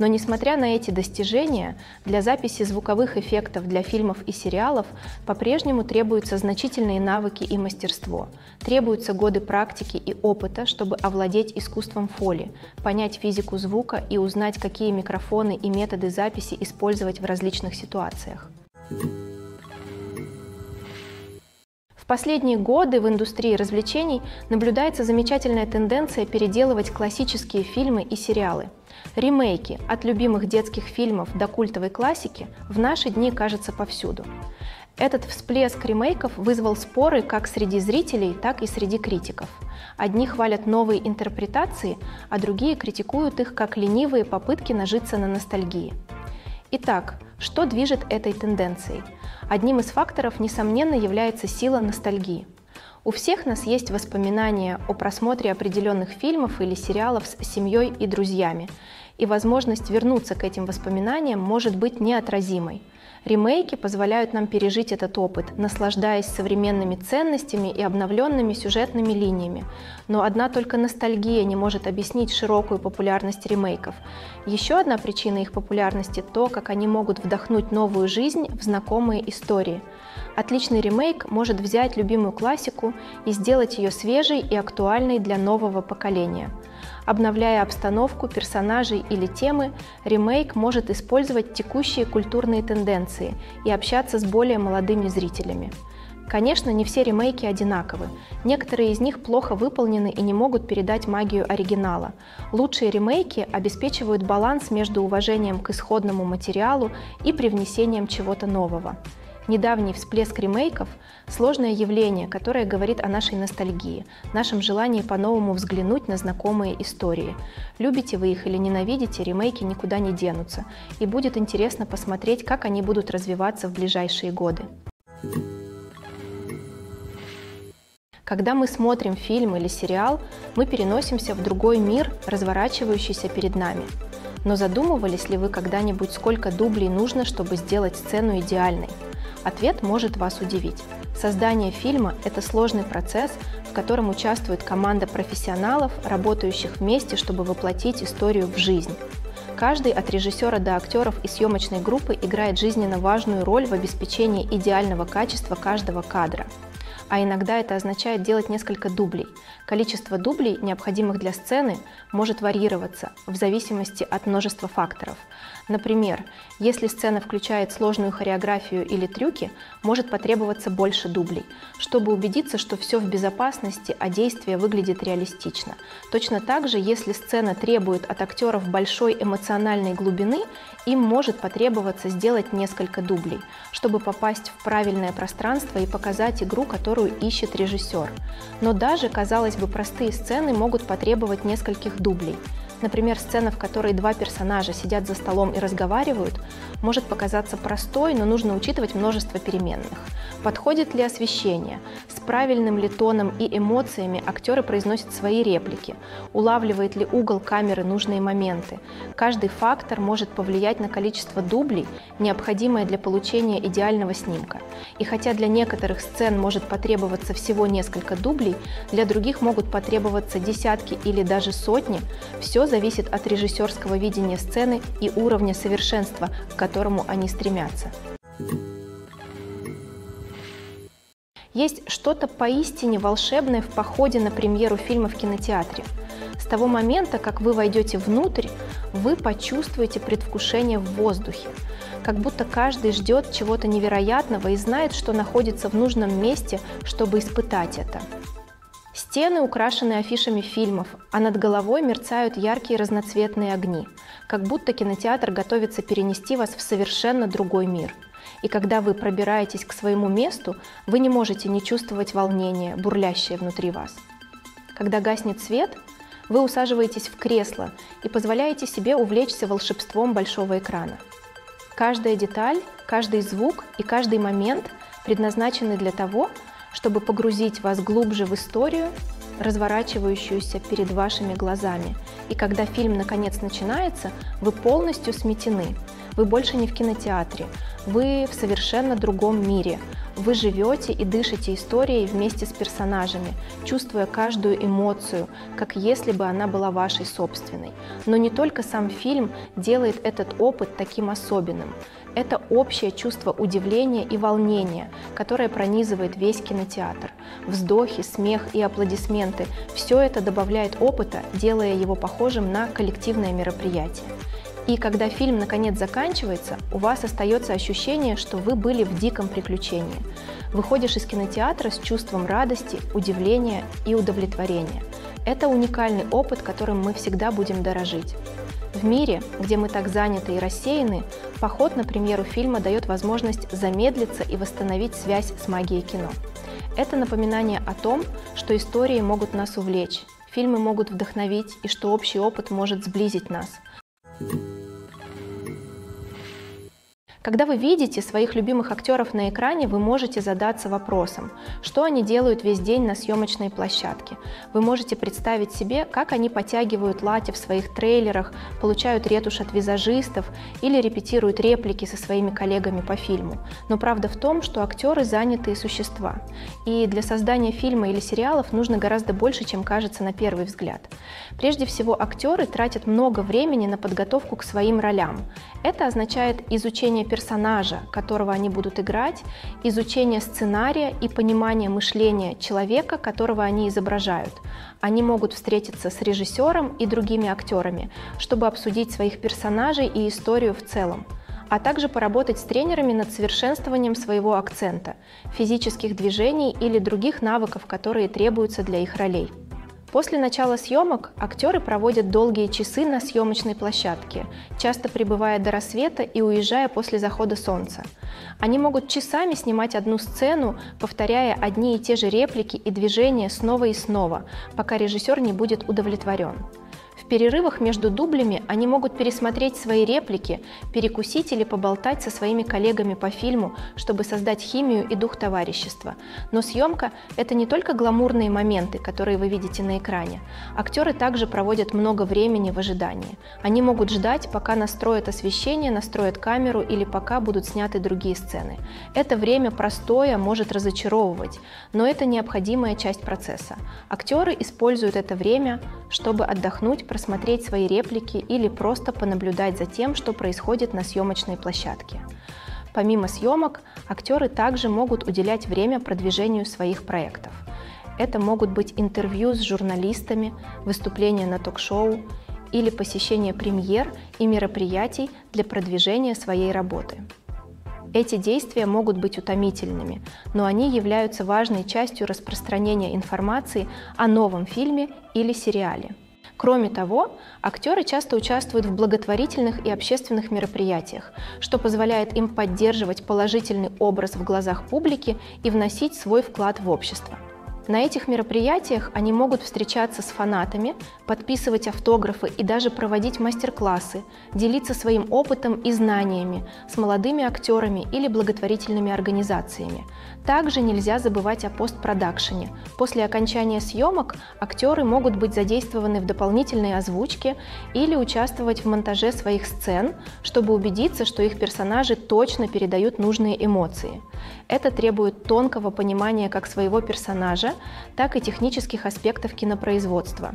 Но несмотря на эти достижения, для записи звуковых эффектов для фильмов и сериалов по-прежнему требуются значительные навыки и мастерство. Требуются годы практики и опыта, чтобы овладеть искусством фоли, понять физику звука и узнать, какие микрофоны и методы записи использовать в различных ситуациях. В последние годы в индустрии развлечений наблюдается замечательная тенденция переделывать классические фильмы и сериалы – Ремейки от любимых детских фильмов до культовой классики в наши дни кажется повсюду. Этот всплеск ремейков вызвал споры как среди зрителей, так и среди критиков. Одни хвалят новые интерпретации, а другие критикуют их как ленивые попытки нажиться на ностальгии. Итак, что движет этой тенденцией? Одним из факторов, несомненно, является сила ностальгии. У всех нас есть воспоминания о просмотре определенных фильмов или сериалов с семьей и друзьями, и возможность вернуться к этим воспоминаниям может быть неотразимой. Ремейки позволяют нам пережить этот опыт, наслаждаясь современными ценностями и обновленными сюжетными линиями. Но одна только ностальгия не может объяснить широкую популярность ремейков. Еще одна причина их популярности – то, как они могут вдохнуть новую жизнь в знакомые истории. Отличный ремейк может взять любимую классику и сделать ее свежей и актуальной для нового поколения – Обновляя обстановку, персонажей или темы, ремейк может использовать текущие культурные тенденции и общаться с более молодыми зрителями. Конечно, не все ремейки одинаковы. Некоторые из них плохо выполнены и не могут передать магию оригинала. Лучшие ремейки обеспечивают баланс между уважением к исходному материалу и привнесением чего-то нового. Недавний всплеск ремейков – сложное явление, которое говорит о нашей ностальгии, нашем желании по-новому взглянуть на знакомые истории. Любите вы их или ненавидите, ремейки никуда не денутся, и будет интересно посмотреть, как они будут развиваться в ближайшие годы. Когда мы смотрим фильм или сериал, мы переносимся в другой мир, разворачивающийся перед нами. Но задумывались ли вы когда-нибудь, сколько дублей нужно, чтобы сделать сцену идеальной? Ответ может вас удивить. Создание фильма – это сложный процесс, в котором участвует команда профессионалов, работающих вместе, чтобы воплотить историю в жизнь. Каждый от режиссера до актеров и съемочной группы играет жизненно важную роль в обеспечении идеального качества каждого кадра – а иногда это означает делать несколько дублей. Количество дублей, необходимых для сцены, может варьироваться в зависимости от множества факторов. Например, если сцена включает сложную хореографию или трюки, может потребоваться больше дублей, чтобы убедиться, что все в безопасности, а действие выглядит реалистично. Точно так же, если сцена требует от актеров большой эмоциональной глубины, им может потребоваться сделать несколько дублей, чтобы попасть в правильное пространство и показать игру, которую ищет режиссер. Но даже, казалось бы, простые сцены могут потребовать нескольких дублей – Например, сцена, в которой два персонажа сидят за столом и разговаривают, может показаться простой, но нужно учитывать множество переменных. Подходит ли освещение? С правильным ли тоном и эмоциями актеры произносят свои реплики? Улавливает ли угол камеры нужные моменты? Каждый фактор может повлиять на количество дублей, необходимое для получения идеального снимка. И хотя для некоторых сцен может потребоваться всего несколько дублей, для других могут потребоваться десятки или даже сотни, все зависит от режиссерского видения сцены и уровня совершенства, к которому они стремятся. Есть что-то поистине волшебное в походе на премьеру фильма в кинотеатре. С того момента, как вы войдете внутрь, вы почувствуете предвкушение в воздухе. Как будто каждый ждет чего-то невероятного и знает, что находится в нужном месте, чтобы испытать это. Стены украшены афишами фильмов, а над головой мерцают яркие разноцветные огни. как будто кинотеатр готовится перенести вас в совершенно другой мир. И когда вы пробираетесь к своему месту, вы не можете не чувствовать волнения, бурлящее внутри вас. Когда гаснет свет, вы усаживаетесь в кресло и позволяете себе увлечься волшебством большого экрана. Каждая деталь, каждый звук и каждый момент предназначены для того, чтобы погрузить вас глубже в историю, разворачивающуюся перед вашими глазами. И когда фильм наконец начинается, вы полностью сметены. Вы больше не в кинотеатре, вы в совершенно другом мире. Вы живете и дышите историей вместе с персонажами, чувствуя каждую эмоцию, как если бы она была вашей собственной. Но не только сам фильм делает этот опыт таким особенным. Это общее чувство удивления и волнения, которое пронизывает весь кинотеатр. Вздохи, смех и аплодисменты – все это добавляет опыта, делая его похожим на коллективное мероприятие. И когда фильм наконец заканчивается, у вас остается ощущение, что вы были в диком приключении. Выходишь из кинотеатра с чувством радости, удивления и удовлетворения. Это уникальный опыт, которым мы всегда будем дорожить. В мире, где мы так заняты и рассеяны, поход на премьеру фильма дает возможность замедлиться и восстановить связь с магией кино. Это напоминание о том, что истории могут нас увлечь, фильмы могут вдохновить и что общий опыт может сблизить нас. Когда вы видите своих любимых актеров на экране, вы можете задаться вопросом, что они делают весь день на съемочной площадке. Вы можете представить себе, как они подтягивают лати в своих трейлерах, получают ретушь от визажистов или репетируют реплики со своими коллегами по фильму. Но правда в том, что актеры занятые существа. И для создания фильма или сериалов нужно гораздо больше, чем кажется на первый взгляд. Прежде всего, актеры тратят много времени на подготовку к своим ролям. Это означает изучение персонажа, которого они будут играть, изучение сценария и понимание мышления человека, которого они изображают. Они могут встретиться с режиссером и другими актерами, чтобы обсудить своих персонажей и историю в целом а также поработать с тренерами над совершенствованием своего акцента, физических движений или других навыков, которые требуются для их ролей. После начала съемок актеры проводят долгие часы на съемочной площадке, часто пребывая до рассвета и уезжая после захода солнца. Они могут часами снимать одну сцену, повторяя одни и те же реплики и движения снова и снова, пока режиссер не будет удовлетворен перерывах между дублями они могут пересмотреть свои реплики, перекусить или поболтать со своими коллегами по фильму, чтобы создать химию и дух товарищества. Но съемка – это не только гламурные моменты, которые вы видите на экране. Актеры также проводят много времени в ожидании. Они могут ждать, пока настроят освещение, настроят камеру или пока будут сняты другие сцены. Это время простое может разочаровывать, но это необходимая часть процесса. Актеры используют это время, чтобы отдохнуть, просмотреть свои реплики или просто понаблюдать за тем, что происходит на съемочной площадке. Помимо съемок, актеры также могут уделять время продвижению своих проектов. Это могут быть интервью с журналистами, выступления на ток-шоу или посещение премьер и мероприятий для продвижения своей работы. Эти действия могут быть утомительными, но они являются важной частью распространения информации о новом фильме или сериале. Кроме того, актеры часто участвуют в благотворительных и общественных мероприятиях, что позволяет им поддерживать положительный образ в глазах публики и вносить свой вклад в общество. На этих мероприятиях они могут встречаться с фанатами, подписывать автографы и даже проводить мастер-классы, делиться своим опытом и знаниями с молодыми актерами или благотворительными организациями. Также нельзя забывать о постпродакшене. После окончания съемок актеры могут быть задействованы в дополнительной озвучке или участвовать в монтаже своих сцен, чтобы убедиться, что их персонажи точно передают нужные эмоции. Это требует тонкого понимания как своего персонажа, так и технических аспектов кинопроизводства.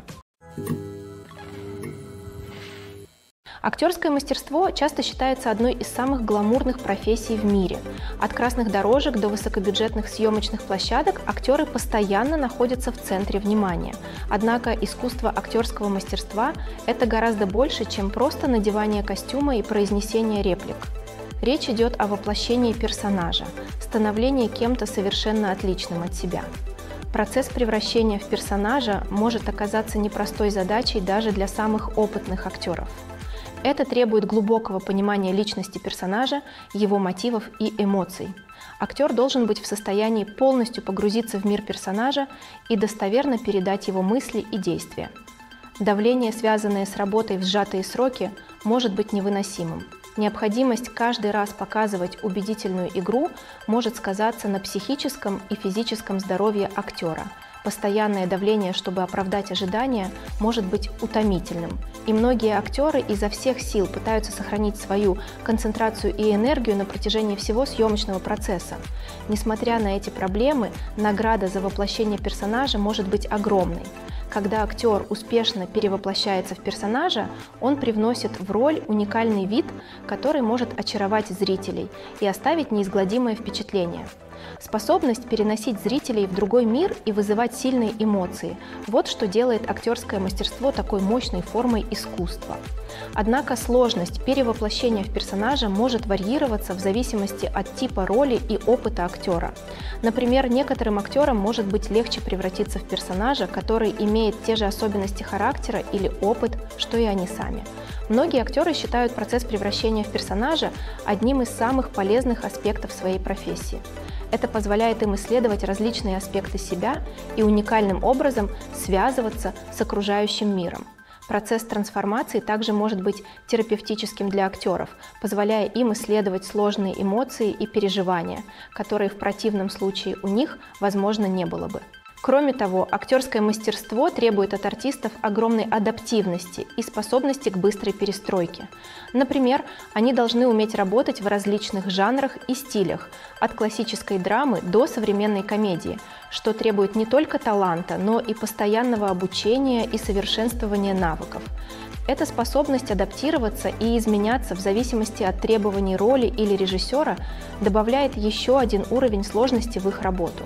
Актерское мастерство часто считается одной из самых гламурных профессий в мире. От красных дорожек до высокобюджетных съемочных площадок актеры постоянно находятся в центре внимания. Однако искусство актерского мастерства – это гораздо больше, чем просто надевание костюма и произнесение реплик. Речь идет о воплощении персонажа, становлении кем-то совершенно отличным от себя. Процесс превращения в персонажа может оказаться непростой задачей даже для самых опытных актеров. Это требует глубокого понимания личности персонажа, его мотивов и эмоций. Актер должен быть в состоянии полностью погрузиться в мир персонажа и достоверно передать его мысли и действия. Давление, связанное с работой в сжатые сроки, может быть невыносимым. Необходимость каждый раз показывать убедительную игру может сказаться на психическом и физическом здоровье актера – Постоянное давление, чтобы оправдать ожидания, может быть утомительным. И многие актеры изо всех сил пытаются сохранить свою концентрацию и энергию на протяжении всего съемочного процесса. Несмотря на эти проблемы, награда за воплощение персонажа может быть огромной. Когда актер успешно перевоплощается в персонажа, он привносит в роль уникальный вид, который может очаровать зрителей и оставить неизгладимое впечатление. Способность переносить зрителей в другой мир и вызывать сильные эмоции – вот что делает актерское мастерство такой мощной формой искусства. Однако сложность перевоплощения в персонажа может варьироваться в зависимости от типа роли и опыта актера. Например, некоторым актерам может быть легче превратиться в персонажа, который имеет те же особенности характера или опыт, что и они сами. Многие актеры считают процесс превращения в персонажа одним из самых полезных аспектов своей профессии. Это позволяет им исследовать различные аспекты себя и уникальным образом связываться с окружающим миром. Процесс трансформации также может быть терапевтическим для актеров, позволяя им исследовать сложные эмоции и переживания, которые в противном случае у них, возможно, не было бы. Кроме того, актерское мастерство требует от артистов огромной адаптивности и способности к быстрой перестройке. Например, они должны уметь работать в различных жанрах и стилях, от классической драмы до современной комедии, что требует не только таланта, но и постоянного обучения и совершенствования навыков. Эта способность адаптироваться и изменяться в зависимости от требований роли или режиссера добавляет еще один уровень сложности в их работу.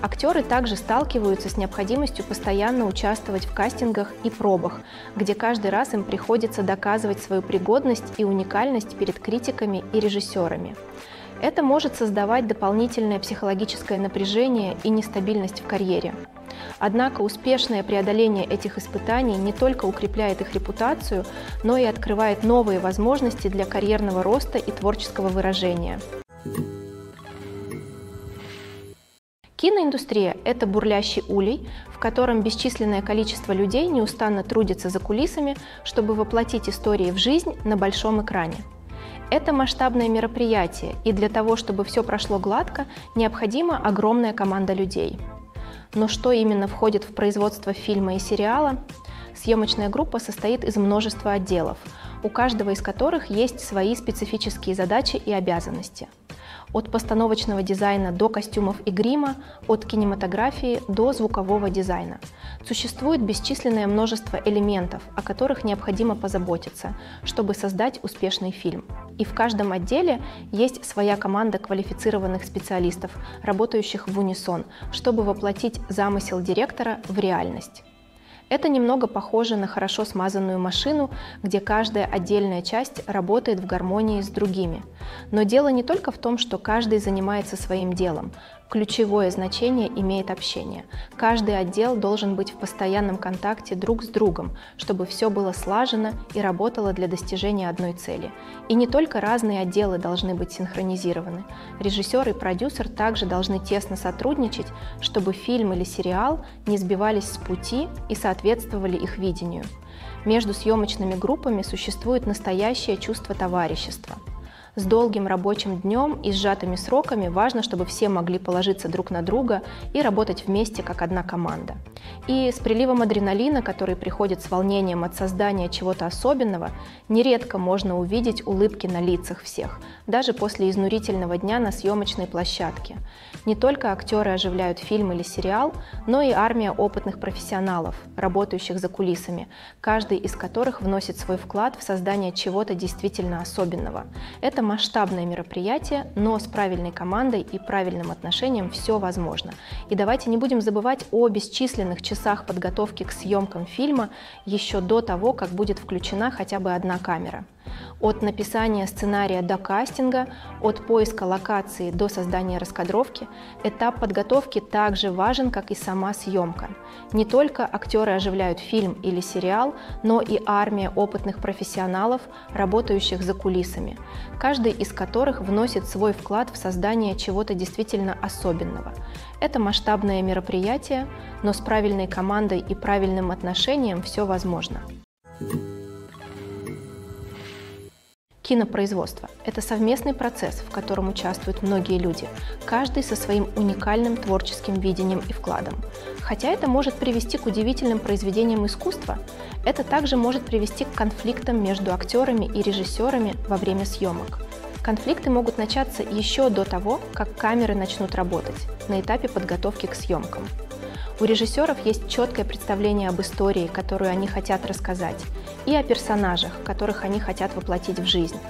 Актеры также сталкиваются с необходимостью постоянно участвовать в кастингах и пробах, где каждый раз им приходится доказывать свою пригодность и уникальность перед критиками и режиссерами. Это может создавать дополнительное психологическое напряжение и нестабильность в карьере. Однако успешное преодоление этих испытаний не только укрепляет их репутацию, но и открывает новые возможности для карьерного роста и творческого выражения. Киноиндустрия – это бурлящий улей, в котором бесчисленное количество людей неустанно трудится за кулисами, чтобы воплотить истории в жизнь на большом экране. Это масштабное мероприятие, и для того, чтобы все прошло гладко, необходима огромная команда людей – но что именно входит в производство фильма и сериала? Съемочная группа состоит из множества отделов, у каждого из которых есть свои специфические задачи и обязанности – от постановочного дизайна до костюмов и грима, от кинематографии до звукового дизайна. Существует бесчисленное множество элементов, о которых необходимо позаботиться, чтобы создать успешный фильм. И в каждом отделе есть своя команда квалифицированных специалистов, работающих в унисон, чтобы воплотить замысел директора в реальность. Это немного похоже на хорошо смазанную машину, где каждая отдельная часть работает в гармонии с другими. Но дело не только в том, что каждый занимается своим делом. Ключевое значение имеет общение. Каждый отдел должен быть в постоянном контакте друг с другом, чтобы все было слажено и работало для достижения одной цели. И не только разные отделы должны быть синхронизированы. Режиссер и продюсер также должны тесно сотрудничать, чтобы фильм или сериал не сбивались с пути и соответствовали их видению. Между съемочными группами существует настоящее чувство товарищества – с долгим рабочим днем и сжатыми сроками важно, чтобы все могли положиться друг на друга и работать вместе как одна команда. И с приливом адреналина, который приходит с волнением от создания чего-то особенного, нередко можно увидеть улыбки на лицах всех, даже после изнурительного дня на съемочной площадке. Не только актеры оживляют фильм или сериал, но и армия опытных профессионалов, работающих за кулисами, каждый из которых вносит свой вклад в создание чего-то действительно особенного. Это масштабное мероприятие, но с правильной командой и правильным отношением все возможно. И давайте не будем забывать о бесчисленных часах подготовки к съемкам фильма еще до того, как будет включена хотя бы одна камера. От написания сценария до кастинга, от поиска локации до создания раскадровки, этап подготовки также важен, как и сама съемка. Не только актеры оживляют фильм или сериал, но и армия опытных профессионалов, работающих за кулисами, каждый из которых вносит свой вклад в создание чего-то действительно особенного. Это масштабное мероприятие, но с правильной командой и правильным отношением все возможно. Кинопроизводство – это совместный процесс, в котором участвуют многие люди, каждый со своим уникальным творческим видением и вкладом. Хотя это может привести к удивительным произведениям искусства, это также может привести к конфликтам между актерами и режиссерами во время съемок. Конфликты могут начаться еще до того, как камеры начнут работать, на этапе подготовки к съемкам. У режиссеров есть четкое представление об истории, которую они хотят рассказать, и о персонажах, которых они хотят воплотить в жизнь.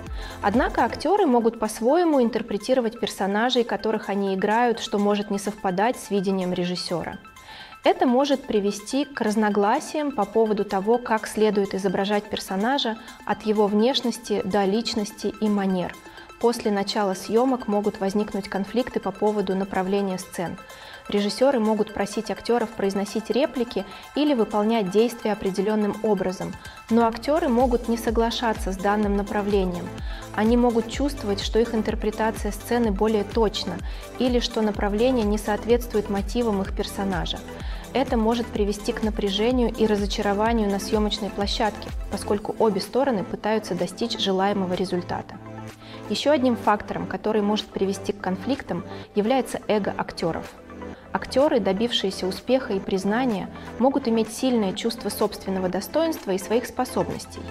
Однако актеры могут по-своему интерпретировать персонажей, которых они играют, что может не совпадать с видением режиссера. Это может привести к разногласиям по поводу того, как следует изображать персонажа от его внешности до личности и манер. После начала съемок могут возникнуть конфликты по поводу направления сцен. Режиссеры могут просить актеров произносить реплики или выполнять действия определенным образом, но актеры могут не соглашаться с данным направлением. Они могут чувствовать, что их интерпретация сцены более точна или что направление не соответствует мотивам их персонажа. Это может привести к напряжению и разочарованию на съемочной площадке, поскольку обе стороны пытаются достичь желаемого результата. Еще одним фактором, который может привести к конфликтам, является эго актеров – Актеры, добившиеся успеха и признания, могут иметь сильное чувство собственного достоинства и своих способностей.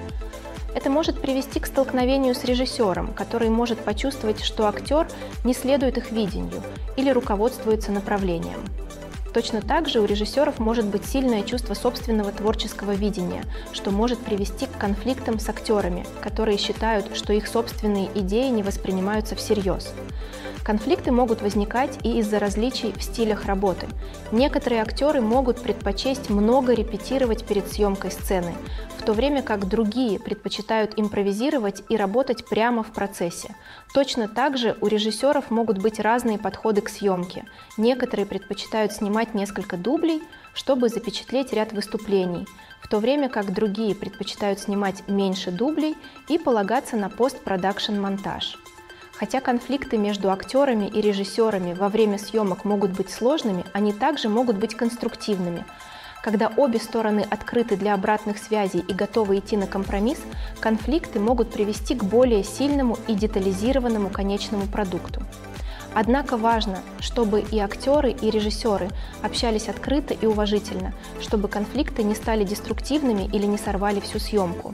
Это может привести к столкновению с режиссером, который может почувствовать, что актер не следует их видению или руководствуется направлением. Точно так же у режиссеров может быть сильное чувство собственного творческого видения, что может привести к конфликтам с актерами, которые считают, что их собственные идеи не воспринимаются всерьез. Конфликты могут возникать и из-за различий в стилях работы. Некоторые актеры могут предпочесть много репетировать перед съемкой сцены, в то время как другие предпочитают импровизировать и работать прямо в процессе. Точно так же у режиссеров могут быть разные подходы к съемке. Некоторые предпочитают снимать несколько дублей, чтобы запечатлеть ряд выступлений, в то время как другие предпочитают снимать меньше дублей и полагаться на постпродакшн-монтаж. Хотя конфликты между актерами и режиссерами во время съемок могут быть сложными, они также могут быть конструктивными. Когда обе стороны открыты для обратных связей и готовы идти на компромисс, конфликты могут привести к более сильному и детализированному конечному продукту. Однако важно, чтобы и актеры, и режиссеры общались открыто и уважительно, чтобы конфликты не стали деструктивными или не сорвали всю съемку.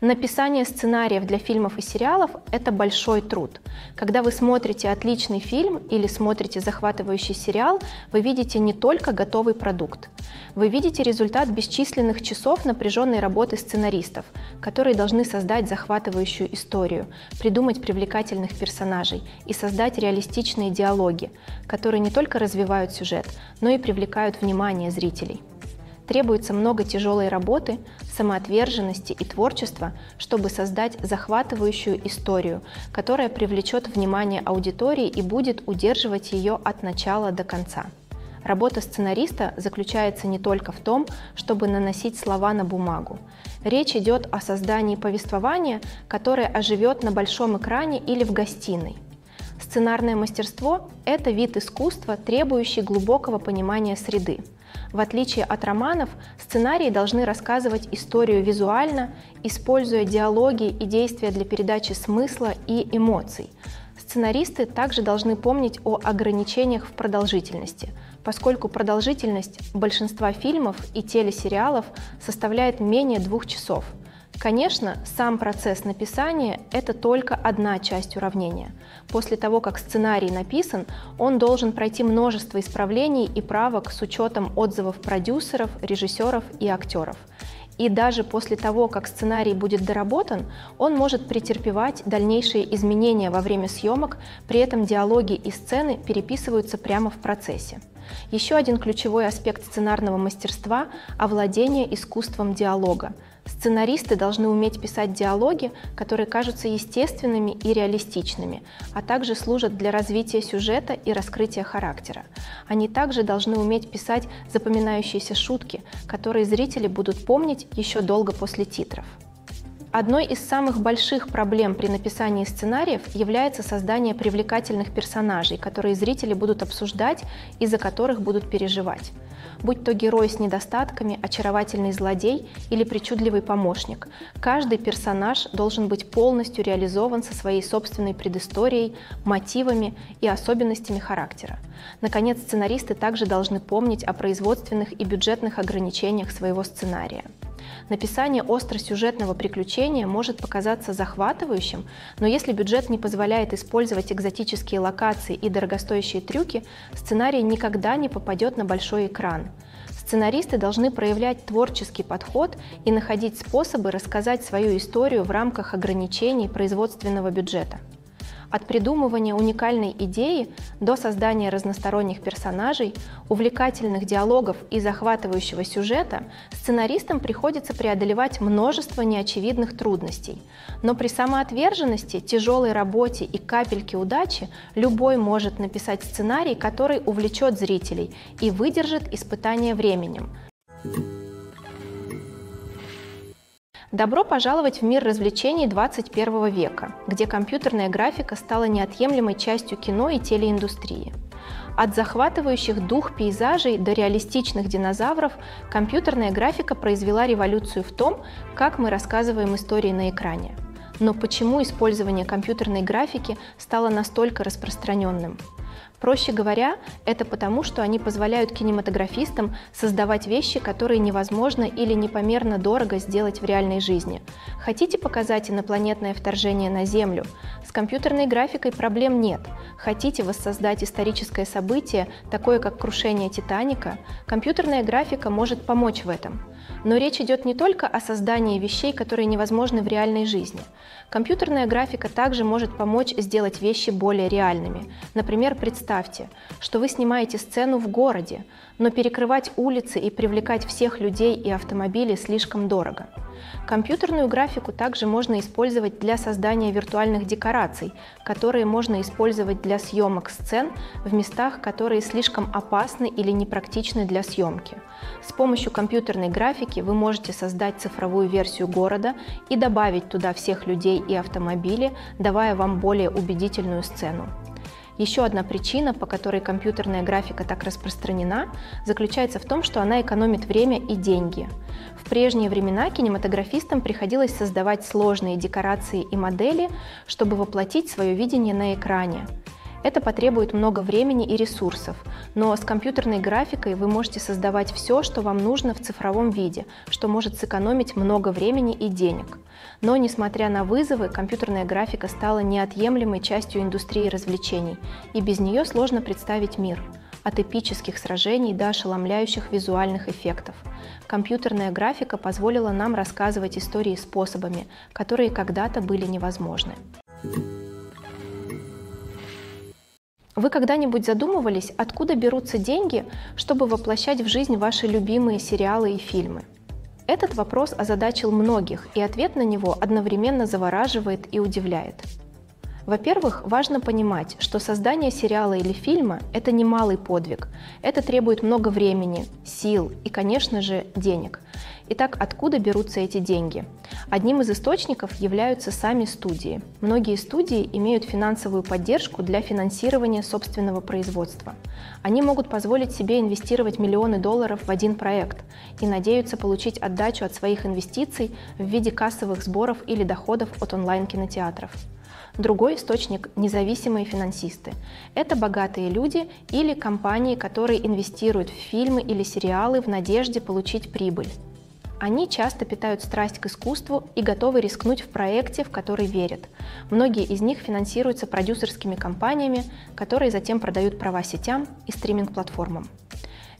Написание сценариев для фильмов и сериалов – это большой труд. Когда вы смотрите отличный фильм или смотрите захватывающий сериал, вы видите не только готовый продукт. Вы видите результат бесчисленных часов напряженной работы сценаристов, которые должны создать захватывающую историю, придумать привлекательных персонажей и создать реалистичные диалоги, которые не только развивают сюжет, но и привлекают внимание зрителей. Требуется много тяжелой работы, самоотверженности и творчества, чтобы создать захватывающую историю, которая привлечет внимание аудитории и будет удерживать ее от начала до конца. Работа сценариста заключается не только в том, чтобы наносить слова на бумагу. Речь идет о создании повествования, которое оживет на большом экране или в гостиной. Сценарное мастерство – это вид искусства, требующий глубокого понимания среды. В отличие от романов, сценарии должны рассказывать историю визуально, используя диалоги и действия для передачи смысла и эмоций. Сценаристы также должны помнить о ограничениях в продолжительности, поскольку продолжительность большинства фильмов и телесериалов составляет менее двух часов – Конечно, сам процесс написания – это только одна часть уравнения. После того, как сценарий написан, он должен пройти множество исправлений и правок с учетом отзывов продюсеров, режиссеров и актеров. И даже после того, как сценарий будет доработан, он может претерпевать дальнейшие изменения во время съемок, при этом диалоги и сцены переписываются прямо в процессе. Еще один ключевой аспект сценарного мастерства – овладение искусством диалога. Сценаристы должны уметь писать диалоги, которые кажутся естественными и реалистичными, а также служат для развития сюжета и раскрытия характера. Они также должны уметь писать запоминающиеся шутки, которые зрители будут помнить еще долго после титров. Одной из самых больших проблем при написании сценариев является создание привлекательных персонажей, которые зрители будут обсуждать и за которых будут переживать. Будь то герой с недостатками, очаровательный злодей или причудливый помощник, каждый персонаж должен быть полностью реализован со своей собственной предысторией, мотивами и особенностями характера. Наконец, сценаристы также должны помнить о производственных и бюджетных ограничениях своего сценария. Написание остросюжетного приключения может показаться захватывающим, но если бюджет не позволяет использовать экзотические локации и дорогостоящие трюки, сценарий никогда не попадет на большой экран. Сценаристы должны проявлять творческий подход и находить способы рассказать свою историю в рамках ограничений производственного бюджета. От придумывания уникальной идеи до создания разносторонних персонажей, увлекательных диалогов и захватывающего сюжета сценаристам приходится преодолевать множество неочевидных трудностей. Но при самоотверженности, тяжелой работе и капельке удачи любой может написать сценарий, который увлечет зрителей и выдержит испытание временем. Добро пожаловать в мир развлечений 21 века, где компьютерная графика стала неотъемлемой частью кино и телеиндустрии. От захватывающих дух пейзажей до реалистичных динозавров компьютерная графика произвела революцию в том, как мы рассказываем истории на экране. Но почему использование компьютерной графики стало настолько распространенным? Проще говоря, это потому, что они позволяют кинематографистам создавать вещи, которые невозможно или непомерно дорого сделать в реальной жизни. Хотите показать инопланетное вторжение на Землю? С компьютерной графикой проблем нет. Хотите воссоздать историческое событие, такое как крушение Титаника? Компьютерная графика может помочь в этом. Но речь идет не только о создании вещей, которые невозможны в реальной жизни. Компьютерная графика также может помочь сделать вещи более реальными. Например, представьте, что вы снимаете сцену в городе, но перекрывать улицы и привлекать всех людей и автомобили слишком дорого. Компьютерную графику также можно использовать для создания виртуальных декораций, которые можно использовать для съемок сцен в местах, которые слишком опасны или непрактичны для съемки. С помощью компьютерной графики вы можете создать цифровую версию города и добавить туда всех людей и автомобили, давая вам более убедительную сцену. Еще одна причина, по которой компьютерная графика так распространена, заключается в том, что она экономит время и деньги. В прежние времена кинематографистам приходилось создавать сложные декорации и модели, чтобы воплотить свое видение на экране. Это потребует много времени и ресурсов, но с компьютерной графикой вы можете создавать все, что вам нужно в цифровом виде, что может сэкономить много времени и денег. Но, несмотря на вызовы, компьютерная графика стала неотъемлемой частью индустрии развлечений, и без нее сложно представить мир от эпических сражений до ошеломляющих визуальных эффектов. Компьютерная графика позволила нам рассказывать истории способами, которые когда-то были невозможны. Вы когда-нибудь задумывались, откуда берутся деньги, чтобы воплощать в жизнь ваши любимые сериалы и фильмы? Этот вопрос озадачил многих, и ответ на него одновременно завораживает и удивляет. Во-первых, важно понимать, что создание сериала или фильма – это немалый подвиг. Это требует много времени, сил и, конечно же, денег. Итак, откуда берутся эти деньги? Одним из источников являются сами студии. Многие студии имеют финансовую поддержку для финансирования собственного производства. Они могут позволить себе инвестировать миллионы долларов в один проект и надеются получить отдачу от своих инвестиций в виде кассовых сборов или доходов от онлайн-кинотеатров. Другой источник – независимые финансисты. Это богатые люди или компании, которые инвестируют в фильмы или сериалы в надежде получить прибыль. Они часто питают страсть к искусству и готовы рискнуть в проекте, в который верят. Многие из них финансируются продюсерскими компаниями, которые затем продают права сетям и стриминг-платформам.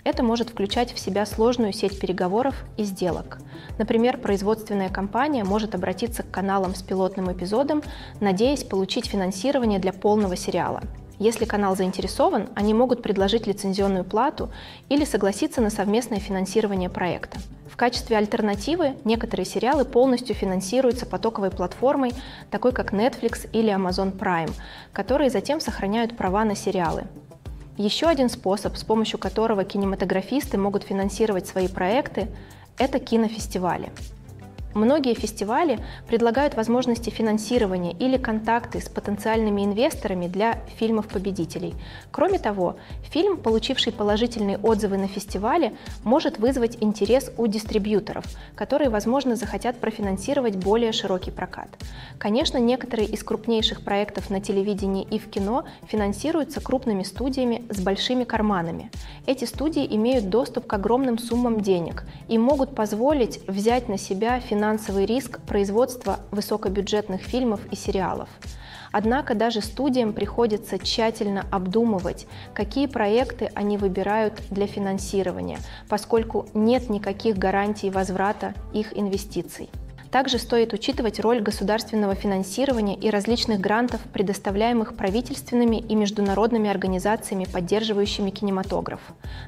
Это может включать в себя сложную сеть переговоров и сделок. Например, производственная компания может обратиться к каналам с пилотным эпизодом, надеясь получить финансирование для полного сериала. Если канал заинтересован, они могут предложить лицензионную плату или согласиться на совместное финансирование проекта. В качестве альтернативы некоторые сериалы полностью финансируются потоковой платформой, такой как Netflix или Amazon Prime, которые затем сохраняют права на сериалы. Еще один способ, с помощью которого кинематографисты могут финансировать свои проекты, это кинофестивали. Многие фестивали предлагают возможности финансирования или контакты с потенциальными инвесторами для фильмов-победителей. Кроме того, фильм, получивший положительные отзывы на фестивале, может вызвать интерес у дистрибьюторов, которые, возможно, захотят профинансировать более широкий прокат. Конечно, некоторые из крупнейших проектов на телевидении и в кино финансируются крупными студиями с большими карманами. Эти студии имеют доступ к огромным суммам денег и могут позволить взять на себя финансовые финансовый риск производства высокобюджетных фильмов и сериалов. Однако даже студиям приходится тщательно обдумывать, какие проекты они выбирают для финансирования, поскольку нет никаких гарантий возврата их инвестиций. Также стоит учитывать роль государственного финансирования и различных грантов, предоставляемых правительственными и международными организациями, поддерживающими кинематограф.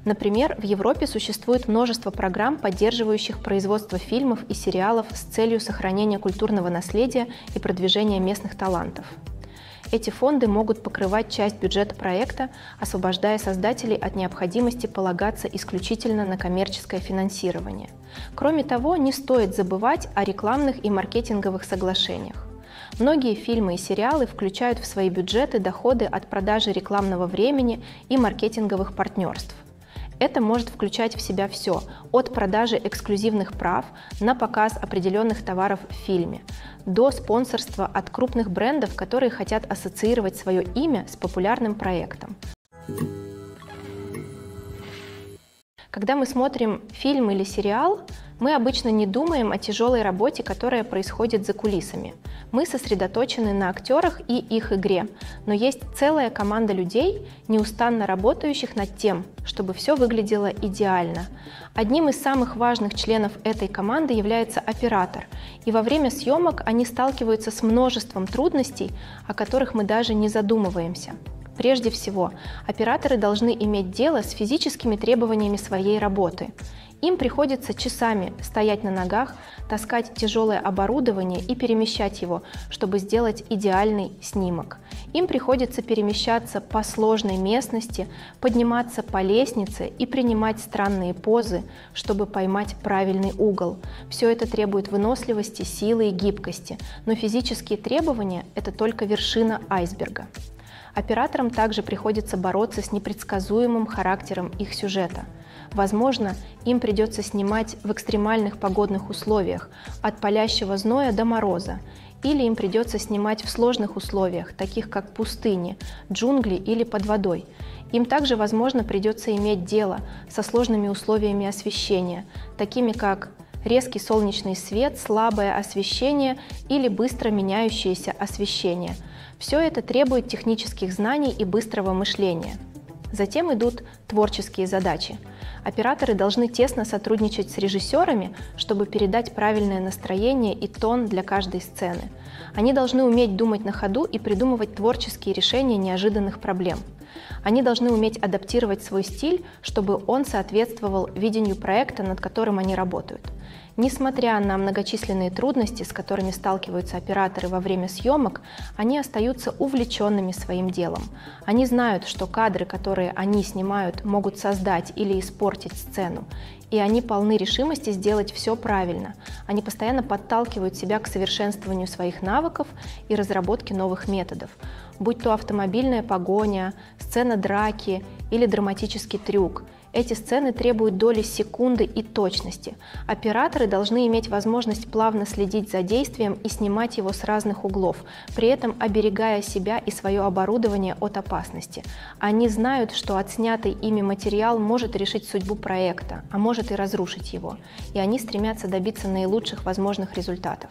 Например, в Европе существует множество программ, поддерживающих производство фильмов и сериалов с целью сохранения культурного наследия и продвижения местных талантов. Эти фонды могут покрывать часть бюджета проекта, освобождая создателей от необходимости полагаться исключительно на коммерческое финансирование. Кроме того, не стоит забывать о рекламных и маркетинговых соглашениях. Многие фильмы и сериалы включают в свои бюджеты доходы от продажи рекламного времени и маркетинговых партнерств – это может включать в себя все, от продажи эксклюзивных прав на показ определенных товаров в фильме, до спонсорства от крупных брендов, которые хотят ассоциировать свое имя с популярным проектом. Когда мы смотрим фильм или сериал, мы обычно не думаем о тяжелой работе, которая происходит за кулисами. Мы сосредоточены на актерах и их игре, но есть целая команда людей, неустанно работающих над тем, чтобы все выглядело идеально. Одним из самых важных членов этой команды является оператор, и во время съемок они сталкиваются с множеством трудностей, о которых мы даже не задумываемся. Прежде всего, операторы должны иметь дело с физическими требованиями своей работы. Им приходится часами стоять на ногах, таскать тяжелое оборудование и перемещать его, чтобы сделать идеальный снимок. Им приходится перемещаться по сложной местности, подниматься по лестнице и принимать странные позы, чтобы поймать правильный угол. Все это требует выносливости, силы и гибкости, но физические требования – это только вершина айсберга. Операторам также приходится бороться с непредсказуемым характером их сюжета. Возможно, им придется снимать в экстремальных погодных условиях, от палящего зноя до мороза, или им придется снимать в сложных условиях, таких как пустыни, джунгли или под водой. Им также, возможно, придется иметь дело со сложными условиями освещения, такими как резкий солнечный свет, слабое освещение или быстро меняющееся освещение – все это требует технических знаний и быстрого мышления. Затем идут творческие задачи. Операторы должны тесно сотрудничать с режиссерами, чтобы передать правильное настроение и тон для каждой сцены. Они должны уметь думать на ходу и придумывать творческие решения неожиданных проблем. Они должны уметь адаптировать свой стиль, чтобы он соответствовал видению проекта, над которым они работают. Несмотря на многочисленные трудности, с которыми сталкиваются операторы во время съемок, они остаются увлеченными своим делом. Они знают, что кадры, которые они снимают, могут создать или испортить сцену, и они полны решимости сделать все правильно. Они постоянно подталкивают себя к совершенствованию своих навыков и разработке новых методов, будь то автомобильная погоня, сцена драки или драматический трюк – эти сцены требуют доли секунды и точности. Операторы должны иметь возможность плавно следить за действием и снимать его с разных углов, при этом оберегая себя и свое оборудование от опасности. Они знают, что отснятый ими материал может решить судьбу проекта, а может и разрушить его, и они стремятся добиться наилучших возможных результатов.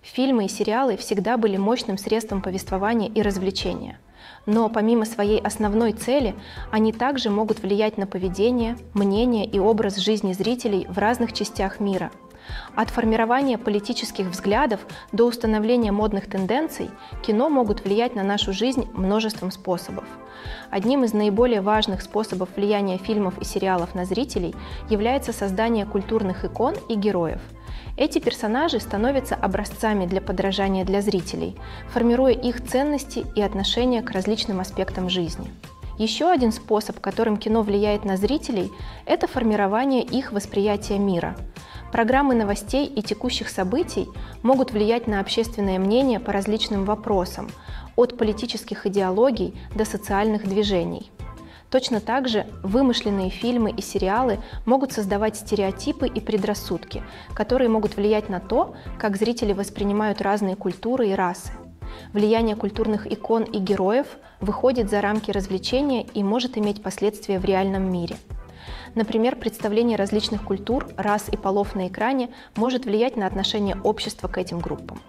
Фильмы и сериалы всегда были мощным средством повествования и развлечения – Но помимо своей основной цели, они также могут влиять на поведение, мнение и образ жизни зрителей в разных частях мира. От формирования политических взглядов до установления модных тенденций кино могут влиять на нашу жизнь множеством способов. Одним из наиболее важных способов влияния фильмов и сериалов на зрителей является создание культурных икон и героев – эти персонажи становятся образцами для подражания для зрителей, формируя их ценности и отношения к различным аспектам жизни. Еще один способ, которым кино влияет на зрителей, это формирование их восприятия мира. Программы новостей и текущих событий могут влиять на общественное мнение по различным вопросам, от политических идеологий до социальных движений. Точно так же вымышленные фильмы и сериалы могут создавать стереотипы и предрассудки, которые могут влиять на то, как зрители воспринимают разные культуры и расы. Влияние культурных икон и героев выходит за рамки развлечения и может иметь последствия в реальном мире. Например, представление различных культур, рас и полов на экране может влиять на отношение общества к этим группам.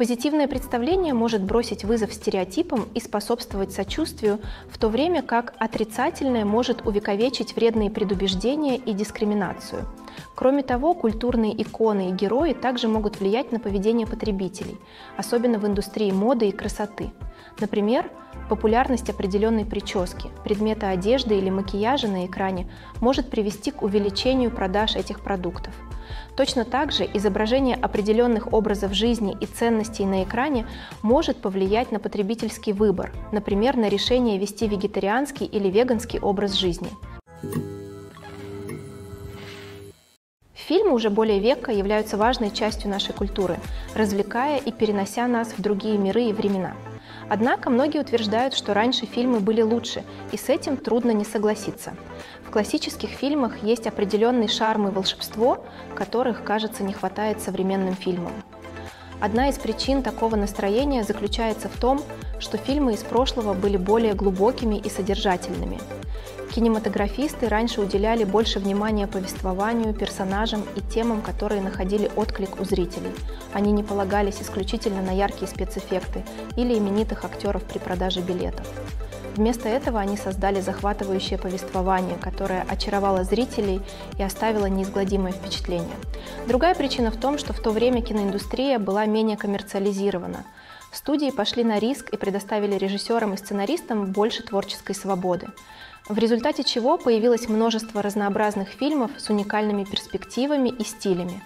Позитивное представление может бросить вызов стереотипам и способствовать сочувствию, в то время как отрицательное может увековечить вредные предубеждения и дискриминацию. Кроме того, культурные иконы и герои также могут влиять на поведение потребителей, особенно в индустрии моды и красоты. Например, популярность определенной прически, предмета одежды или макияжа на экране может привести к увеличению продаж этих продуктов – Точно так же изображение определенных образов жизни и ценностей на экране может повлиять на потребительский выбор, например, на решение вести вегетарианский или веганский образ жизни. Фильмы уже более века являются важной частью нашей культуры, развлекая и перенося нас в другие миры и времена. Однако многие утверждают, что раньше фильмы были лучше, и с этим трудно не согласиться. В классических фильмах есть определенный шарм и волшебство, которых, кажется, не хватает современным фильмам. Одна из причин такого настроения заключается в том, что фильмы из прошлого были более глубокими и содержательными. Кинематографисты раньше уделяли больше внимания повествованию, персонажам и темам, которые находили отклик у зрителей. Они не полагались исключительно на яркие спецэффекты или именитых актеров при продаже билетов. Вместо этого они создали захватывающее повествование, которое очаровало зрителей и оставило неизгладимое впечатление. Другая причина в том, что в то время киноиндустрия была менее коммерциализирована. Студии пошли на риск и предоставили режиссерам и сценаристам больше творческой свободы в результате чего появилось множество разнообразных фильмов с уникальными перспективами и стилями.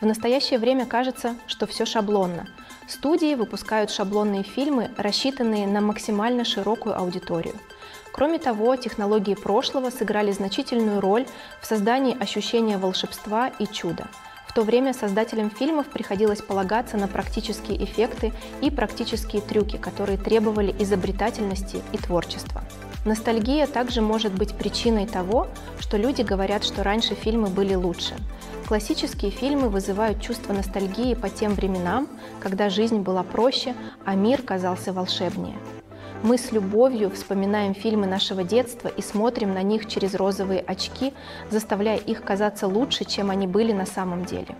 В настоящее время кажется, что все шаблонно. Студии выпускают шаблонные фильмы, рассчитанные на максимально широкую аудиторию. Кроме того, технологии прошлого сыграли значительную роль в создании ощущения волшебства и чуда. В то время создателям фильмов приходилось полагаться на практические эффекты и практические трюки, которые требовали изобретательности и творчества. Ностальгия также может быть причиной того, что люди говорят, что раньше фильмы были лучше. Классические фильмы вызывают чувство ностальгии по тем временам, когда жизнь была проще, а мир казался волшебнее. Мы с любовью вспоминаем фильмы нашего детства и смотрим на них через розовые очки, заставляя их казаться лучше, чем они были на самом деле.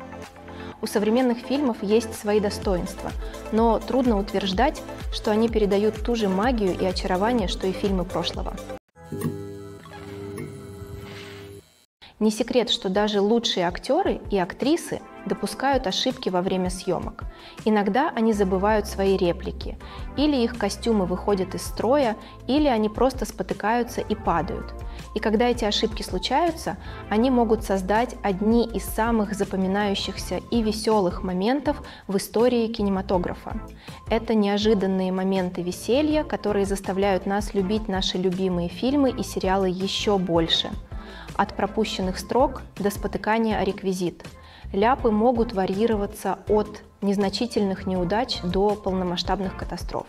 У современных фильмов есть свои достоинства, но трудно утверждать, что они передают ту же магию и очарование, что и фильмы прошлого. Не секрет, что даже лучшие актеры и актрисы допускают ошибки во время съемок. Иногда они забывают свои реплики, или их костюмы выходят из строя, или они просто спотыкаются и падают. И когда эти ошибки случаются, они могут создать одни из самых запоминающихся и веселых моментов в истории кинематографа. Это неожиданные моменты веселья, которые заставляют нас любить наши любимые фильмы и сериалы еще больше. От пропущенных строк до спотыкания о реквизит – ляпы могут варьироваться от незначительных неудач до полномасштабных катастроф.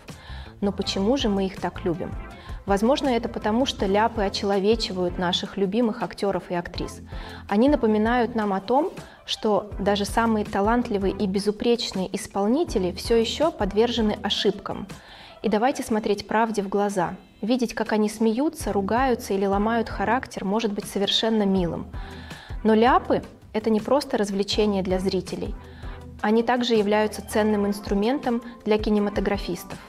Но почему же мы их так любим? Возможно, это потому, что ляпы очеловечивают наших любимых актеров и актрис. Они напоминают нам о том, что даже самые талантливые и безупречные исполнители все еще подвержены ошибкам. И давайте смотреть правде в глаза. Видеть, как они смеются, ругаются или ломают характер, может быть совершенно милым. Но ляпы это не просто развлечение для зрителей. Они также являются ценным инструментом для кинематографистов.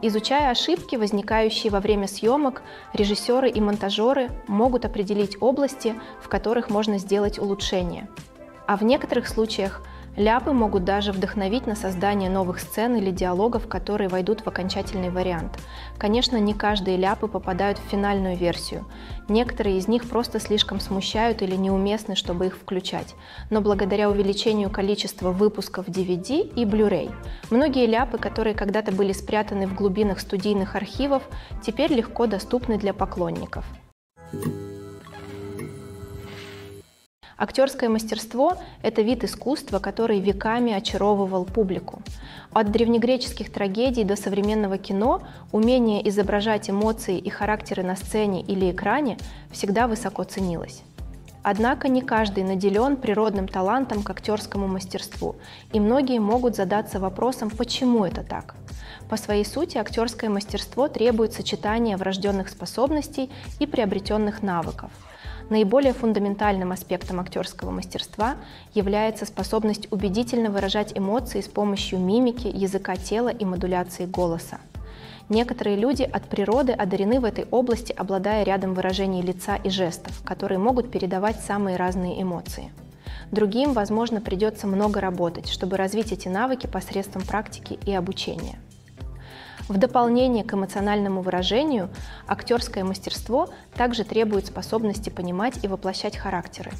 Изучая ошибки, возникающие во время съемок, режиссеры и монтажеры могут определить области, в которых можно сделать улучшения. А в некоторых случаях ляпы могут даже вдохновить на создание новых сцен или диалогов, которые войдут в окончательный вариант. Конечно, не каждые ляпы попадают в финальную версию. Некоторые из них просто слишком смущают или неуместны, чтобы их включать. Но благодаря увеличению количества выпусков DVD и Blu-ray, многие ляпы, которые когда-то были спрятаны в глубинах студийных архивов, теперь легко доступны для поклонников. Актерское мастерство – это вид искусства, который веками очаровывал публику. От древнегреческих трагедий до современного кино умение изображать эмоции и характеры на сцене или экране всегда высоко ценилось. Однако не каждый наделен природным талантом к актерскому мастерству, и многие могут задаться вопросом, почему это так. По своей сути, актерское мастерство требует сочетания врожденных способностей и приобретенных навыков – Наиболее фундаментальным аспектом актерского мастерства является способность убедительно выражать эмоции с помощью мимики, языка тела и модуляции голоса. Некоторые люди от природы одарены в этой области, обладая рядом выражений лица и жестов, которые могут передавать самые разные эмоции. Другим, возможно, придется много работать, чтобы развить эти навыки посредством практики и обучения. В дополнение к эмоциональному выражению, актерское мастерство также требует способности понимать и воплощать характеры.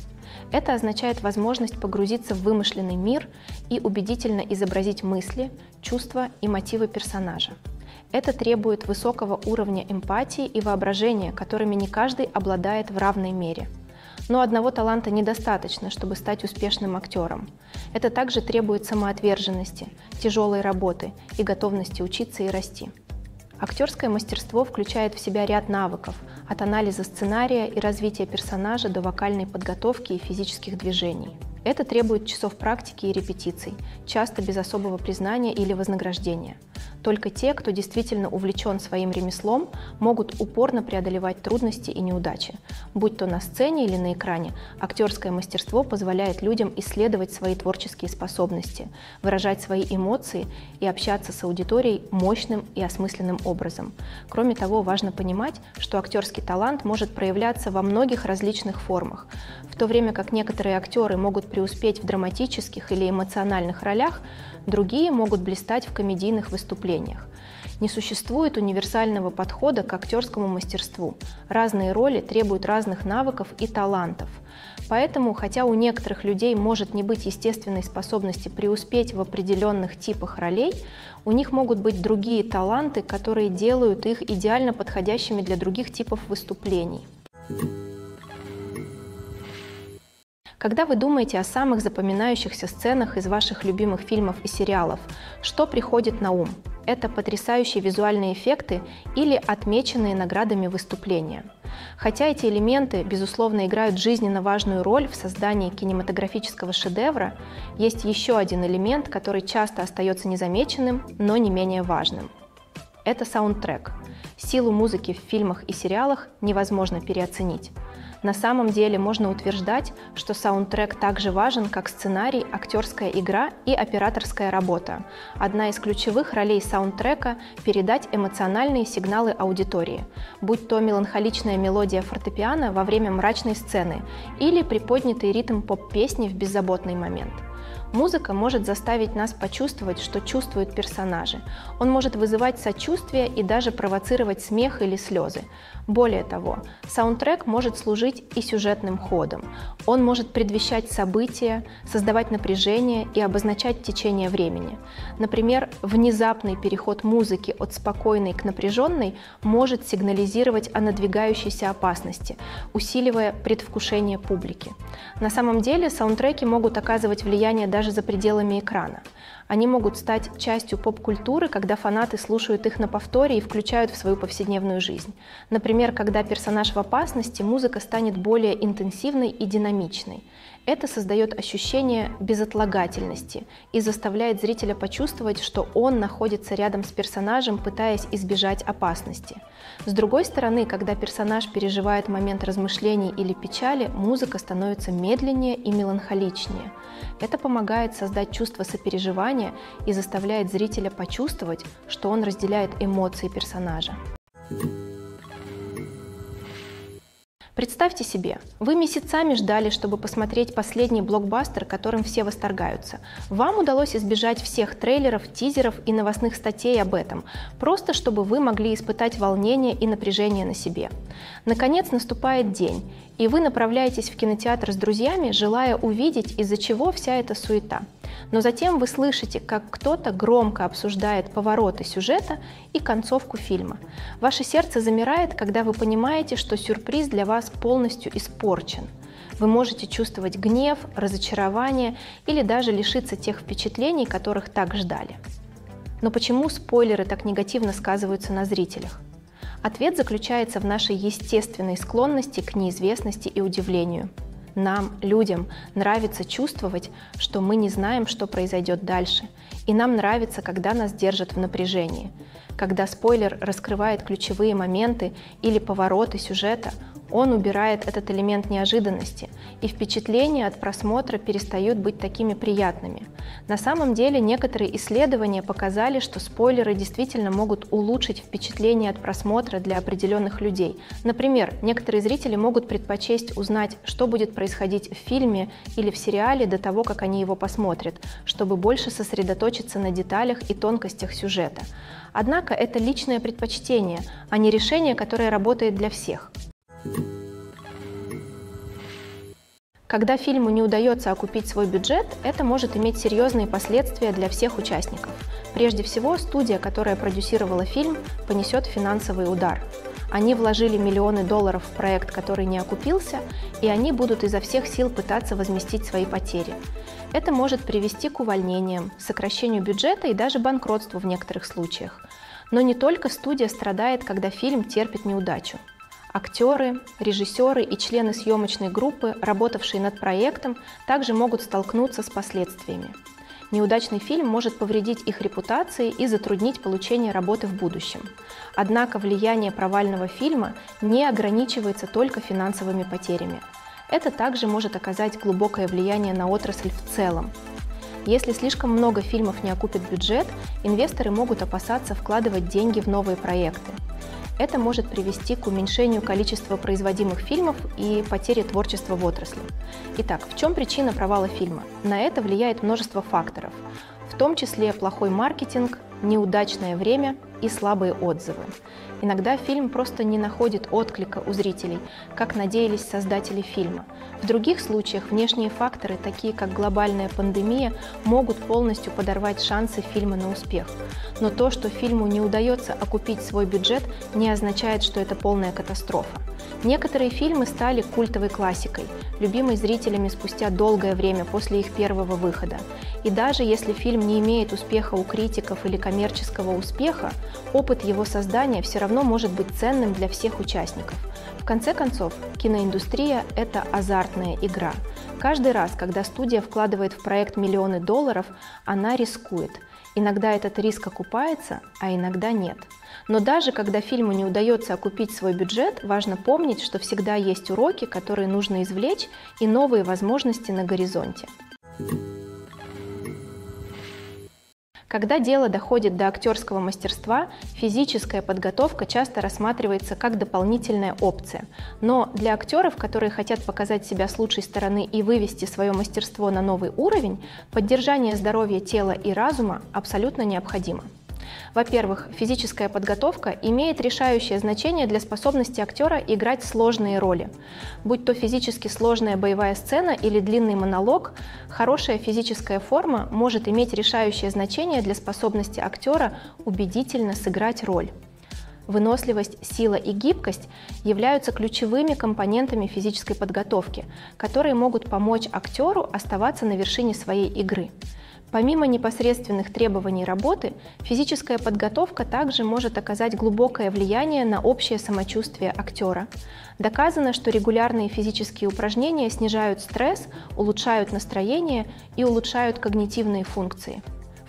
Это означает возможность погрузиться в вымышленный мир и убедительно изобразить мысли, чувства и мотивы персонажа. Это требует высокого уровня эмпатии и воображения, которыми не каждый обладает в равной мере – но одного таланта недостаточно, чтобы стать успешным актером. Это также требует самоотверженности, тяжелой работы и готовности учиться и расти. Актерское мастерство включает в себя ряд навыков, от анализа сценария и развития персонажа до вокальной подготовки и физических движений. Это требует часов практики и репетиций, часто без особого признания или вознаграждения. Только те, кто действительно увлечен своим ремеслом, могут упорно преодолевать трудности и неудачи. Будь то на сцене или на экране, актерское мастерство позволяет людям исследовать свои творческие способности, выражать свои эмоции и общаться с аудиторией мощным и осмысленным образом. Кроме того, важно понимать, что актерский талант может проявляться во многих различных формах. В то время как некоторые актеры могут преуспеть в драматических или эмоциональных ролях, другие могут блистать в комедийных выступлениях. Не существует универсального подхода к актерскому мастерству. Разные роли требуют разных навыков и талантов. Поэтому, хотя у некоторых людей может не быть естественной способности преуспеть в определенных типах ролей, у них могут быть другие таланты, которые делают их идеально подходящими для других типов выступлений. Когда вы думаете о самых запоминающихся сценах из ваших любимых фильмов и сериалов, что приходит на ум? Это потрясающие визуальные эффекты или отмеченные наградами выступления. Хотя эти элементы, безусловно, играют жизненно важную роль в создании кинематографического шедевра, есть еще один элемент, который часто остается незамеченным, но не менее важным. Это саундтрек. Силу музыки в фильмах и сериалах невозможно переоценить. На самом деле можно утверждать, что саундтрек также важен, как сценарий, актерская игра и операторская работа. Одна из ключевых ролей саундтрека – передать эмоциональные сигналы аудитории, будь то меланхоличная мелодия фортепиано во время мрачной сцены или приподнятый ритм поп-песни в беззаботный момент – Музыка может заставить нас почувствовать, что чувствуют персонажи. Он может вызывать сочувствие и даже провоцировать смех или слезы. Более того, саундтрек может служить и сюжетным ходом. Он может предвещать события, создавать напряжение и обозначать течение времени. Например, внезапный переход музыки от спокойной к напряженной может сигнализировать о надвигающейся опасности, усиливая предвкушение публики. На самом деле саундтреки могут оказывать влияние даже за пределами экрана. Они могут стать частью поп-культуры, когда фанаты слушают их на повторе и включают в свою повседневную жизнь. Например, когда персонаж в опасности, музыка станет более интенсивной и динамичной. Это создает ощущение безотлагательности и заставляет зрителя почувствовать, что он находится рядом с персонажем, пытаясь избежать опасности. С другой стороны, когда персонаж переживает момент размышлений или печали, музыка становится медленнее и меланхоличнее. Это помогает создать чувство сопереживания и заставляет зрителя почувствовать, что он разделяет эмоции персонажа. Представьте себе, вы месяцами ждали, чтобы посмотреть последний блокбастер, которым все восторгаются. Вам удалось избежать всех трейлеров, тизеров и новостных статей об этом, просто чтобы вы могли испытать волнение и напряжение на себе. Наконец наступает день, и вы направляетесь в кинотеатр с друзьями, желая увидеть, из-за чего вся эта суета. Но затем вы слышите, как кто-то громко обсуждает повороты сюжета и концовку фильма. Ваше сердце замирает, когда вы понимаете, что сюрприз для вас полностью испорчен. Вы можете чувствовать гнев, разочарование или даже лишиться тех впечатлений, которых так ждали. Но почему спойлеры так негативно сказываются на зрителях? Ответ заключается в нашей естественной склонности к неизвестности и удивлению. Нам, людям, нравится чувствовать, что мы не знаем, что произойдет дальше, и нам нравится, когда нас держат в напряжении. Когда спойлер раскрывает ключевые моменты или повороты сюжета, он убирает этот элемент неожиданности, и впечатления от просмотра перестают быть такими приятными. На самом деле некоторые исследования показали, что спойлеры действительно могут улучшить впечатление от просмотра для определенных людей. Например, некоторые зрители могут предпочесть узнать, что будет происходить в фильме или в сериале до того, как они его посмотрят, чтобы больше сосредоточиться на деталях и тонкостях сюжета. Однако это личное предпочтение, а не решение, которое работает для всех. Когда фильму не удается окупить свой бюджет, это может иметь серьезные последствия для всех участников. Прежде всего, студия, которая продюсировала фильм, понесет финансовый удар. Они вложили миллионы долларов в проект, который не окупился, и они будут изо всех сил пытаться возместить свои потери. Это может привести к увольнениям, сокращению бюджета и даже банкротству в некоторых случаях. Но не только студия страдает, когда фильм терпит неудачу. Актеры, режиссеры и члены съемочной группы, работавшие над проектом, также могут столкнуться с последствиями. Неудачный фильм может повредить их репутации и затруднить получение работы в будущем. Однако влияние провального фильма не ограничивается только финансовыми потерями. Это также может оказать глубокое влияние на отрасль в целом. Если слишком много фильмов не окупит бюджет, инвесторы могут опасаться вкладывать деньги в новые проекты. Это может привести к уменьшению количества производимых фильмов и потере творчества в отрасли. Итак, в чем причина провала фильма? На это влияет множество факторов, в том числе плохой маркетинг, неудачное время и слабые отзывы. Иногда фильм просто не находит отклика у зрителей, как надеялись создатели фильма. В других случаях внешние факторы, такие как глобальная пандемия, могут полностью подорвать шансы фильма на успех. Но то, что фильму не удается окупить свой бюджет, не означает, что это полная катастрофа. Некоторые фильмы стали культовой классикой, любимой зрителями спустя долгое время после их первого выхода. И даже если фильм не имеет успеха у критиков или коммерческого успеха, опыт его создания все равно может быть ценным для всех участников. В конце концов, киноиндустрия – это азартная игра. Каждый раз, когда студия вкладывает в проект миллионы долларов, она рискует. Иногда этот риск окупается, а иногда нет. Но даже когда фильму не удается окупить свой бюджет, важно помнить, что всегда есть уроки, которые нужно извлечь, и новые возможности на горизонте. Когда дело доходит до актерского мастерства, физическая подготовка часто рассматривается как дополнительная опция. Но для актеров, которые хотят показать себя с лучшей стороны и вывести свое мастерство на новый уровень, поддержание здоровья тела и разума абсолютно необходимо. Во-первых, физическая подготовка имеет решающее значение для способности актера играть сложные роли. Будь то физически сложная боевая сцена или длинный монолог, хорошая физическая форма может иметь решающее значение для способности актера убедительно сыграть роль. Выносливость, сила и гибкость являются ключевыми компонентами физической подготовки, которые могут помочь актеру оставаться на вершине своей игры. Помимо непосредственных требований работы, физическая подготовка также может оказать глубокое влияние на общее самочувствие актера. Доказано, что регулярные физические упражнения снижают стресс, улучшают настроение и улучшают когнитивные функции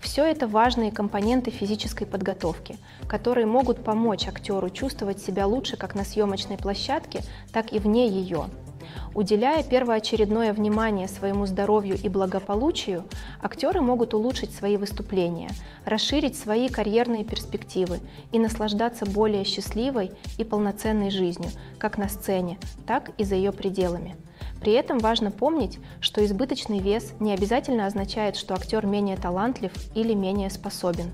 все это важные компоненты физической подготовки, которые могут помочь актеру чувствовать себя лучше как на съемочной площадке, так и вне ее. Уделяя первоочередное внимание своему здоровью и благополучию, актеры могут улучшить свои выступления, расширить свои карьерные перспективы и наслаждаться более счастливой и полноценной жизнью, как на сцене, так и за ее пределами. При этом важно помнить, что избыточный вес не обязательно означает, что актер менее талантлив или менее способен.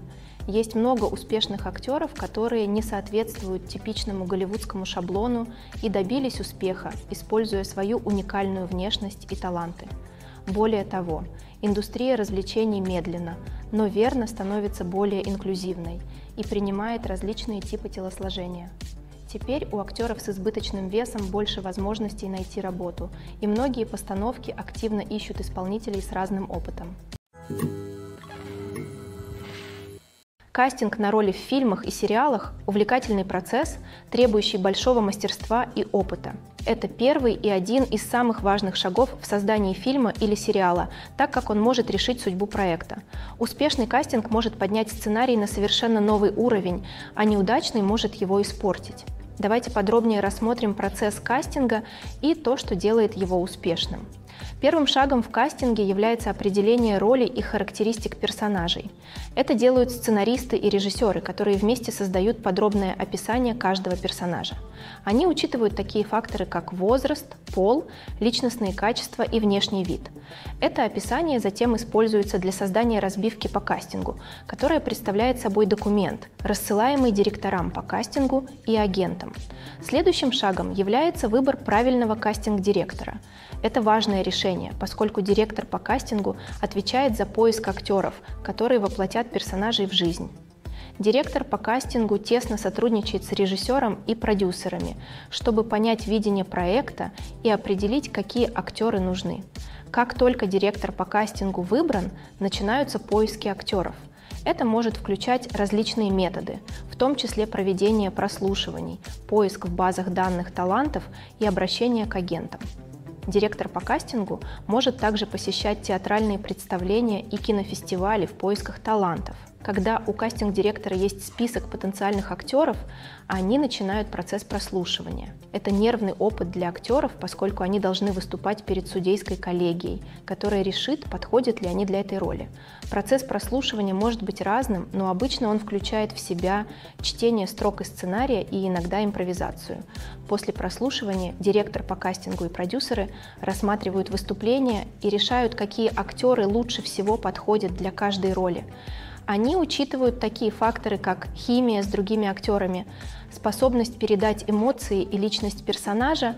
Есть много успешных актеров, которые не соответствуют типичному голливудскому шаблону и добились успеха, используя свою уникальную внешность и таланты. Более того, индустрия развлечений медленно, но верно становится более инклюзивной и принимает различные типы телосложения. Теперь у актеров с избыточным весом больше возможностей найти работу, и многие постановки активно ищут исполнителей с разным опытом. Кастинг на роли в фильмах и сериалах – увлекательный процесс, требующий большого мастерства и опыта. Это первый и один из самых важных шагов в создании фильма или сериала, так как он может решить судьбу проекта. Успешный кастинг может поднять сценарий на совершенно новый уровень, а неудачный может его испортить. Давайте подробнее рассмотрим процесс кастинга и то, что делает его успешным. Первым шагом в кастинге является определение роли и характеристик персонажей. Это делают сценаристы и режиссеры, которые вместе создают подробное описание каждого персонажа. Они учитывают такие факторы, как возраст, пол, личностные качества и внешний вид. Это описание затем используется для создания разбивки по кастингу, которая представляет собой документ, рассылаемый директорам по кастингу и агентам. Следующим шагом является выбор правильного кастинг-директора. Это важное решение, поскольку директор по кастингу отвечает за поиск актеров, которые воплотят персонажей в жизнь. Директор по кастингу тесно сотрудничает с режиссером и продюсерами, чтобы понять видение проекта и определить, какие актеры нужны. Как только директор по кастингу выбран, начинаются поиски актеров. Это может включать различные методы, в том числе проведение прослушиваний, поиск в базах данных талантов и обращение к агентам. Директор по кастингу может также посещать театральные представления и кинофестивали в поисках талантов – когда у кастинг-директора есть список потенциальных актеров, они начинают процесс прослушивания. Это нервный опыт для актеров, поскольку они должны выступать перед судейской коллегией, которая решит, подходят ли они для этой роли. Процесс прослушивания может быть разным, но обычно он включает в себя чтение строк из сценария и иногда импровизацию. После прослушивания директор по кастингу и продюсеры рассматривают выступления и решают, какие актеры лучше всего подходят для каждой роли. Они учитывают такие факторы, как химия с другими актерами, способность передать эмоции и личность персонажа,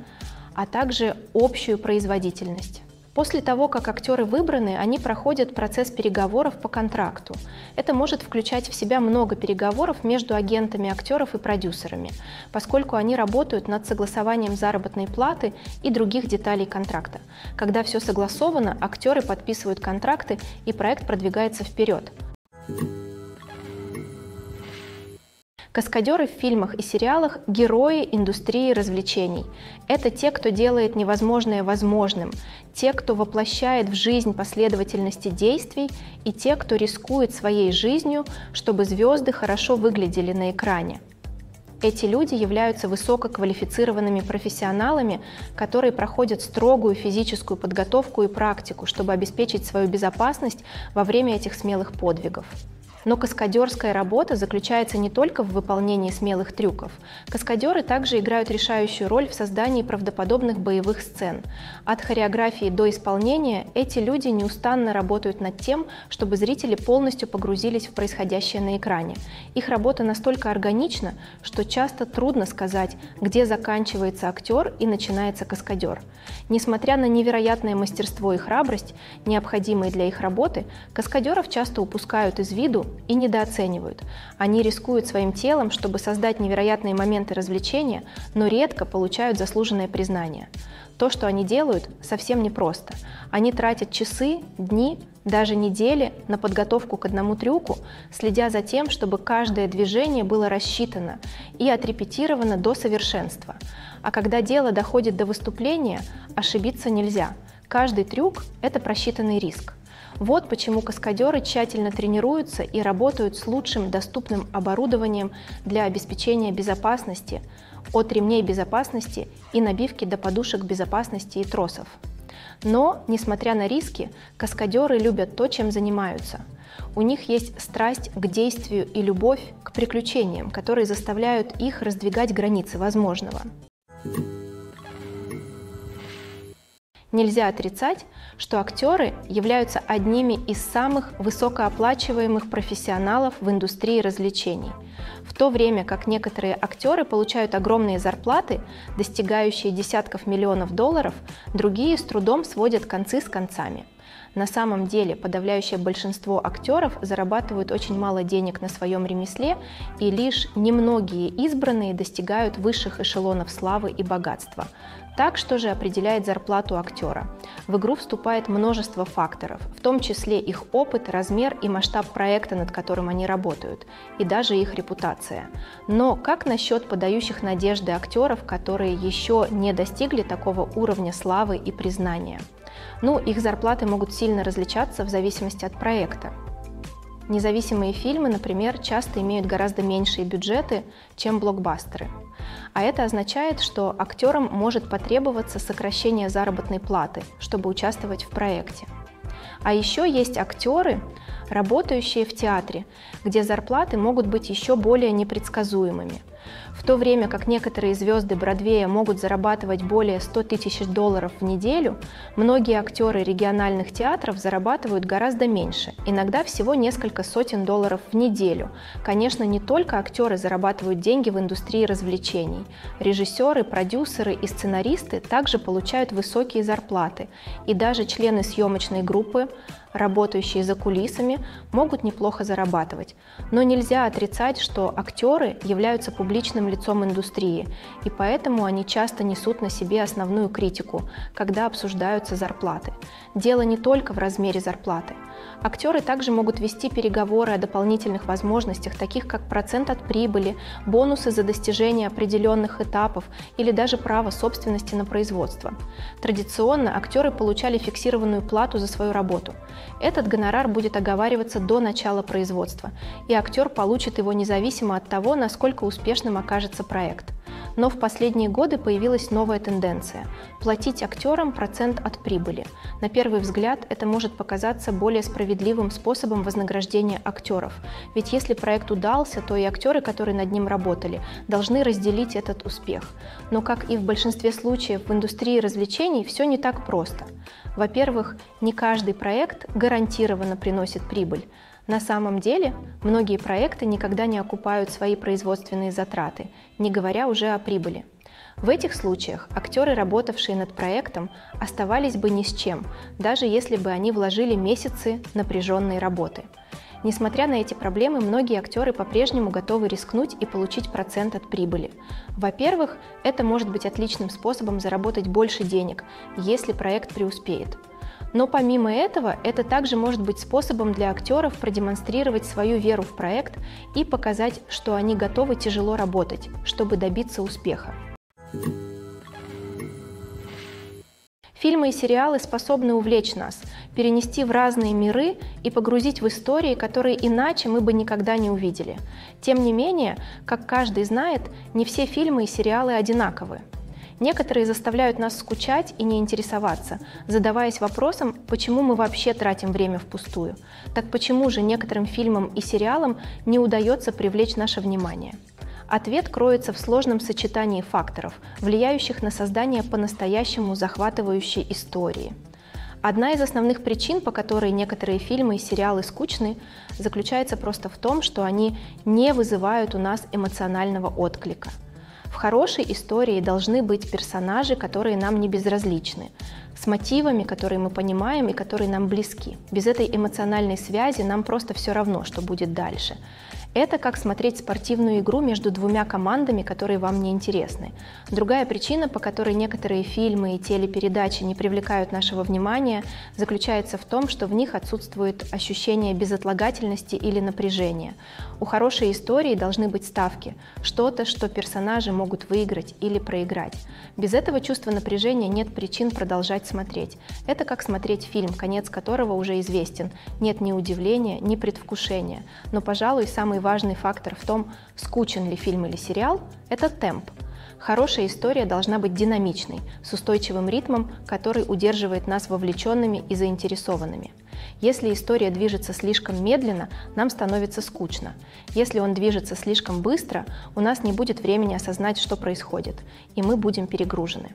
а также общую производительность. После того, как актеры выбраны, они проходят процесс переговоров по контракту. Это может включать в себя много переговоров между агентами актеров и продюсерами, поскольку они работают над согласованием заработной платы и других деталей контракта. Когда все согласовано, актеры подписывают контракты и проект продвигается вперед. Каскадеры в фильмах и сериалах – герои индустрии развлечений. Это те, кто делает невозможное возможным, те, кто воплощает в жизнь последовательности действий и те, кто рискует своей жизнью, чтобы звезды хорошо выглядели на экране. Эти люди являются высококвалифицированными профессионалами, которые проходят строгую физическую подготовку и практику, чтобы обеспечить свою безопасность во время этих смелых подвигов. Но каскадерская работа заключается не только в выполнении смелых трюков. Каскадеры также играют решающую роль в создании правдоподобных боевых сцен. От хореографии до исполнения эти люди неустанно работают над тем, чтобы зрители полностью погрузились в происходящее на экране. Их работа настолько органична, что часто трудно сказать, где заканчивается актер и начинается каскадер. Несмотря на невероятное мастерство и храбрость, необходимые для их работы, каскадеров часто упускают из виду и недооценивают. Они рискуют своим телом, чтобы создать невероятные моменты развлечения, но редко получают заслуженное признание. То, что они делают, совсем непросто. Они тратят часы, дни, даже недели на подготовку к одному трюку, следя за тем, чтобы каждое движение было рассчитано и отрепетировано до совершенства. А когда дело доходит до выступления, ошибиться нельзя. Каждый трюк – это просчитанный риск. Вот почему каскадеры тщательно тренируются и работают с лучшим доступным оборудованием для обеспечения безопасности, от ремней безопасности и набивки до подушек безопасности и тросов. Но, несмотря на риски, каскадеры любят то, чем занимаются. У них есть страсть к действию и любовь к приключениям, которые заставляют их раздвигать границы возможного. Нельзя отрицать, что актеры являются одними из самых высокооплачиваемых профессионалов в индустрии развлечений, в то время как некоторые актеры получают огромные зарплаты, достигающие десятков миллионов долларов, другие с трудом сводят концы с концами. На самом деле подавляющее большинство актеров зарабатывают очень мало денег на своем ремесле, и лишь немногие избранные достигают высших эшелонов славы и богатства. Так, что же определяет зарплату актера? В игру вступает множество факторов, в том числе их опыт, размер и масштаб проекта, над которым они работают, и даже их репутация. Но как насчет подающих надежды актеров, которые еще не достигли такого уровня славы и признания? Ну, их зарплаты могут сильно различаться в зависимости от проекта. Независимые фильмы, например, часто имеют гораздо меньшие бюджеты, чем блокбастеры. А это означает, что актерам может потребоваться сокращение заработной платы, чтобы участвовать в проекте. А еще есть актеры, работающие в театре, где зарплаты могут быть еще более непредсказуемыми – то время как некоторые звезды Бродвея могут зарабатывать более 100 тысяч долларов в неделю, многие актеры региональных театров зарабатывают гораздо меньше, иногда всего несколько сотен долларов в неделю. Конечно, не только актеры зарабатывают деньги в индустрии развлечений. Режиссеры, продюсеры и сценаристы также получают высокие зарплаты, и даже члены съемочной группы работающие за кулисами, могут неплохо зарабатывать. Но нельзя отрицать, что актеры являются публичным лицом индустрии, и поэтому они часто несут на себе основную критику, когда обсуждаются зарплаты. Дело не только в размере зарплаты. Актеры также могут вести переговоры о дополнительных возможностях, таких как процент от прибыли, бонусы за достижение определенных этапов или даже право собственности на производство. Традиционно актеры получали фиксированную плату за свою работу. Этот гонорар будет оговариваться до начала производства, и актер получит его независимо от того, насколько успешным окажется проект. Но в последние годы появилась новая тенденция – платить актерам процент от прибыли. На первый взгляд это может показаться более справедливым способом вознаграждения актеров. Ведь если проект удался, то и актеры, которые над ним работали, должны разделить этот успех. Но, как и в большинстве случаев в индустрии развлечений, все не так просто. Во-первых, не каждый проект гарантированно приносит прибыль. На самом деле, многие проекты никогда не окупают свои производственные затраты, не говоря уже о прибыли. В этих случаях актеры, работавшие над проектом, оставались бы ни с чем, даже если бы они вложили месяцы напряженной работы. Несмотря на эти проблемы, многие актеры по-прежнему готовы рискнуть и получить процент от прибыли. Во-первых, это может быть отличным способом заработать больше денег, если проект преуспеет. Но помимо этого, это также может быть способом для актеров продемонстрировать свою веру в проект и показать, что они готовы тяжело работать, чтобы добиться успеха. Фильмы и сериалы способны увлечь нас, перенести в разные миры и погрузить в истории, которые иначе мы бы никогда не увидели. Тем не менее, как каждый знает, не все фильмы и сериалы одинаковы. Некоторые заставляют нас скучать и не интересоваться, задаваясь вопросом, почему мы вообще тратим время впустую. Так почему же некоторым фильмам и сериалам не удается привлечь наше внимание? Ответ кроется в сложном сочетании факторов, влияющих на создание по-настоящему захватывающей истории. Одна из основных причин, по которой некоторые фильмы и сериалы скучны, заключается просто в том, что они не вызывают у нас эмоционального отклика. В хорошей истории должны быть персонажи, которые нам не безразличны, с мотивами, которые мы понимаем и которые нам близки. Без этой эмоциональной связи нам просто все равно, что будет дальше. Это как смотреть спортивную игру между двумя командами, которые вам не интересны. Другая причина, по которой некоторые фильмы и телепередачи не привлекают нашего внимания, заключается в том, что в них отсутствует ощущение безотлагательности или напряжения. У хорошей истории должны быть ставки, что-то, что персонажи могут выиграть или проиграть. Без этого чувства напряжения нет причин продолжать смотреть. Это как смотреть фильм, конец которого уже известен. Нет ни удивления, ни предвкушения. Но, пожалуй, самый важный фактор в том, скучен ли фильм или сериал, это темп. Хорошая история должна быть динамичной, с устойчивым ритмом, который удерживает нас вовлеченными и заинтересованными. Если история движется слишком медленно, нам становится скучно. Если он движется слишком быстро, у нас не будет времени осознать, что происходит, и мы будем перегружены.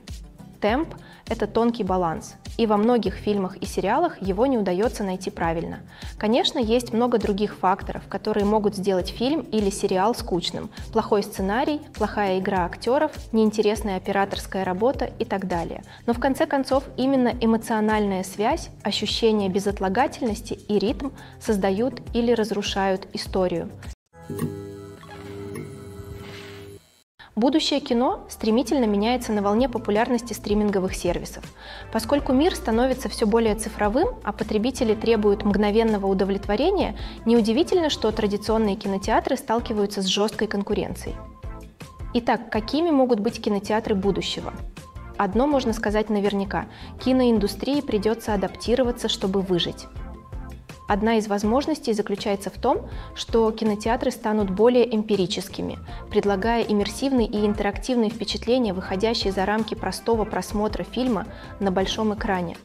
Темп – это тонкий баланс, и во многих фильмах и сериалах его не удается найти правильно. Конечно, есть много других факторов, которые могут сделать фильм или сериал скучным. Плохой сценарий, плохая игра актеров, неинтересная операторская работа и так далее. Но в конце концов именно эмоциональная связь, ощущение безотлагательности и ритм создают или разрушают историю. Будущее кино стремительно меняется на волне популярности стриминговых сервисов. Поскольку мир становится все более цифровым, а потребители требуют мгновенного удовлетворения, неудивительно, что традиционные кинотеатры сталкиваются с жесткой конкуренцией. Итак, какими могут быть кинотеатры будущего? Одно можно сказать наверняка – киноиндустрии придется адаптироваться, чтобы выжить. Одна из возможностей заключается в том, что кинотеатры станут более эмпирическими, предлагая иммерсивные и интерактивные впечатления, выходящие за рамки простого просмотра фильма на большом экране.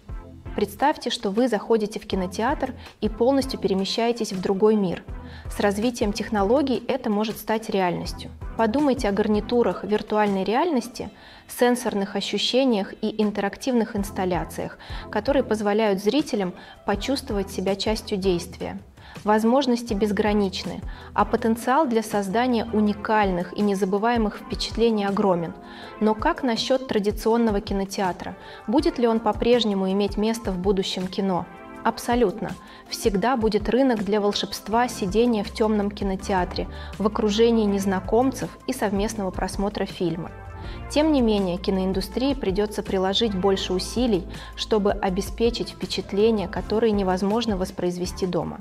Представьте, что вы заходите в кинотеатр и полностью перемещаетесь в другой мир. С развитием технологий это может стать реальностью. Подумайте о гарнитурах виртуальной реальности, сенсорных ощущениях и интерактивных инсталляциях, которые позволяют зрителям почувствовать себя частью действия. Возможности безграничны, а потенциал для создания уникальных и незабываемых впечатлений огромен. Но как насчет традиционного кинотеатра? Будет ли он по-прежнему иметь место в будущем кино? Абсолютно. Всегда будет рынок для волшебства сидения в темном кинотеатре, в окружении незнакомцев и совместного просмотра фильма. Тем не менее, киноиндустрии придется приложить больше усилий, чтобы обеспечить впечатления, которые невозможно воспроизвести дома.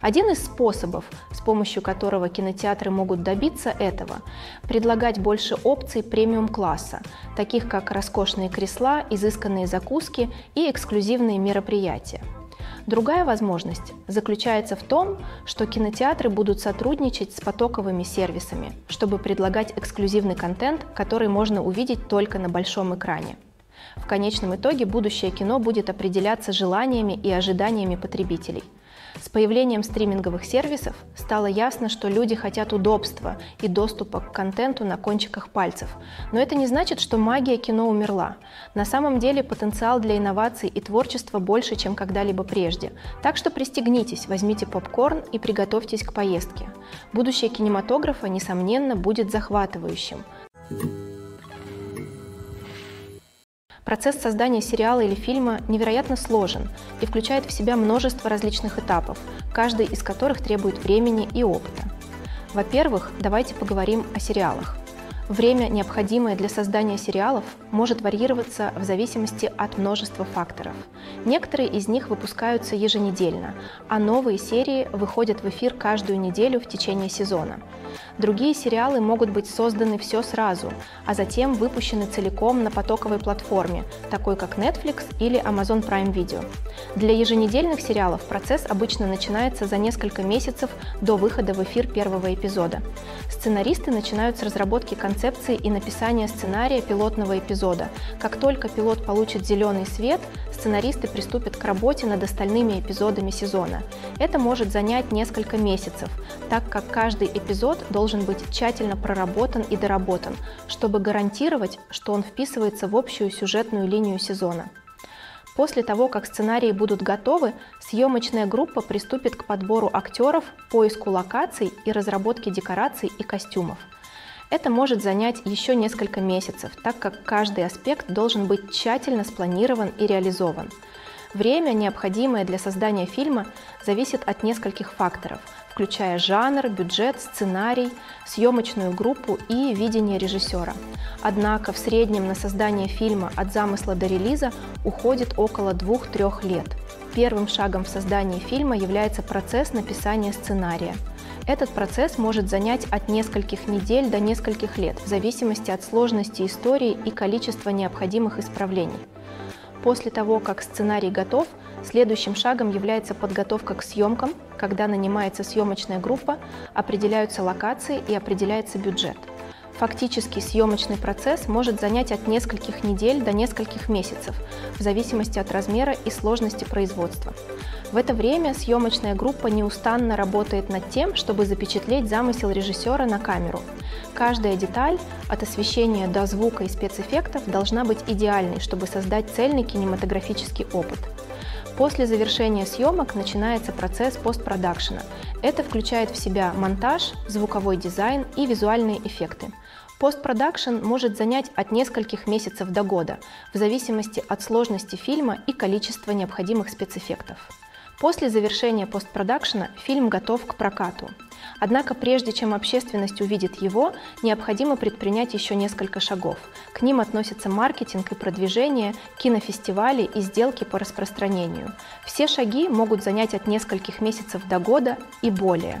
Один из способов, с помощью которого кинотеатры могут добиться этого, предлагать больше опций премиум-класса, таких как роскошные кресла, изысканные закуски и эксклюзивные мероприятия. Другая возможность заключается в том, что кинотеатры будут сотрудничать с потоковыми сервисами, чтобы предлагать эксклюзивный контент, который можно увидеть только на большом экране. В конечном итоге будущее кино будет определяться желаниями и ожиданиями потребителей – с появлением стриминговых сервисов стало ясно, что люди хотят удобства и доступа к контенту на кончиках пальцев. Но это не значит, что магия кино умерла. На самом деле потенциал для инноваций и творчества больше, чем когда-либо прежде. Так что пристегнитесь, возьмите попкорн и приготовьтесь к поездке. Будущее кинематографа, несомненно, будет захватывающим. Процесс создания сериала или фильма невероятно сложен и включает в себя множество различных этапов, каждый из которых требует времени и опыта. Во-первых, давайте поговорим о сериалах. Время, необходимое для создания сериалов, может варьироваться в зависимости от множества факторов. Некоторые из них выпускаются еженедельно, а новые серии выходят в эфир каждую неделю в течение сезона. Другие сериалы могут быть созданы все сразу, а затем выпущены целиком на потоковой платформе, такой как Netflix или Amazon Prime Video. Для еженедельных сериалов процесс обычно начинается за несколько месяцев до выхода в эфир первого эпизода. Сценаристы начинают с разработки концепции и написания сценария пилотного эпизода. Как только пилот получит зеленый свет, сценаристы приступят к работе над остальными эпизодами сезона. Это может занять несколько месяцев, так как каждый эпизод должен быть тщательно проработан и доработан, чтобы гарантировать, что он вписывается в общую сюжетную линию сезона. После того, как сценарии будут готовы, съемочная группа приступит к подбору актеров, поиску локаций и разработке декораций и костюмов. Это может занять еще несколько месяцев, так как каждый аспект должен быть тщательно спланирован и реализован. Время, необходимое для создания фильма, зависит от нескольких факторов, включая жанр, бюджет, сценарий, съемочную группу и видение режиссера. Однако в среднем на создание фильма от замысла до релиза уходит около 2-3 лет. Первым шагом в создании фильма является процесс написания сценария. Этот процесс может занять от нескольких недель до нескольких лет, в зависимости от сложности истории и количества необходимых исправлений. После того, как сценарий готов, следующим шагом является подготовка к съемкам, когда нанимается съемочная группа, определяются локации и определяется бюджет. Фактически съемочный процесс может занять от нескольких недель до нескольких месяцев, в зависимости от размера и сложности производства. В это время съемочная группа неустанно работает над тем, чтобы запечатлеть замысел режиссера на камеру. Каждая деталь, от освещения до звука и спецэффектов, должна быть идеальной, чтобы создать цельный кинематографический опыт. После завершения съемок начинается процесс постпродакшена. Это включает в себя монтаж, звуковой дизайн и визуальные эффекты. Постпродакшн может занять от нескольких месяцев до года, в зависимости от сложности фильма и количества необходимых спецэффектов. После завершения постпродакшена фильм готов к прокату. Однако прежде чем общественность увидит его, необходимо предпринять еще несколько шагов. К ним относятся маркетинг и продвижение, кинофестивали и сделки по распространению. Все шаги могут занять от нескольких месяцев до года и более.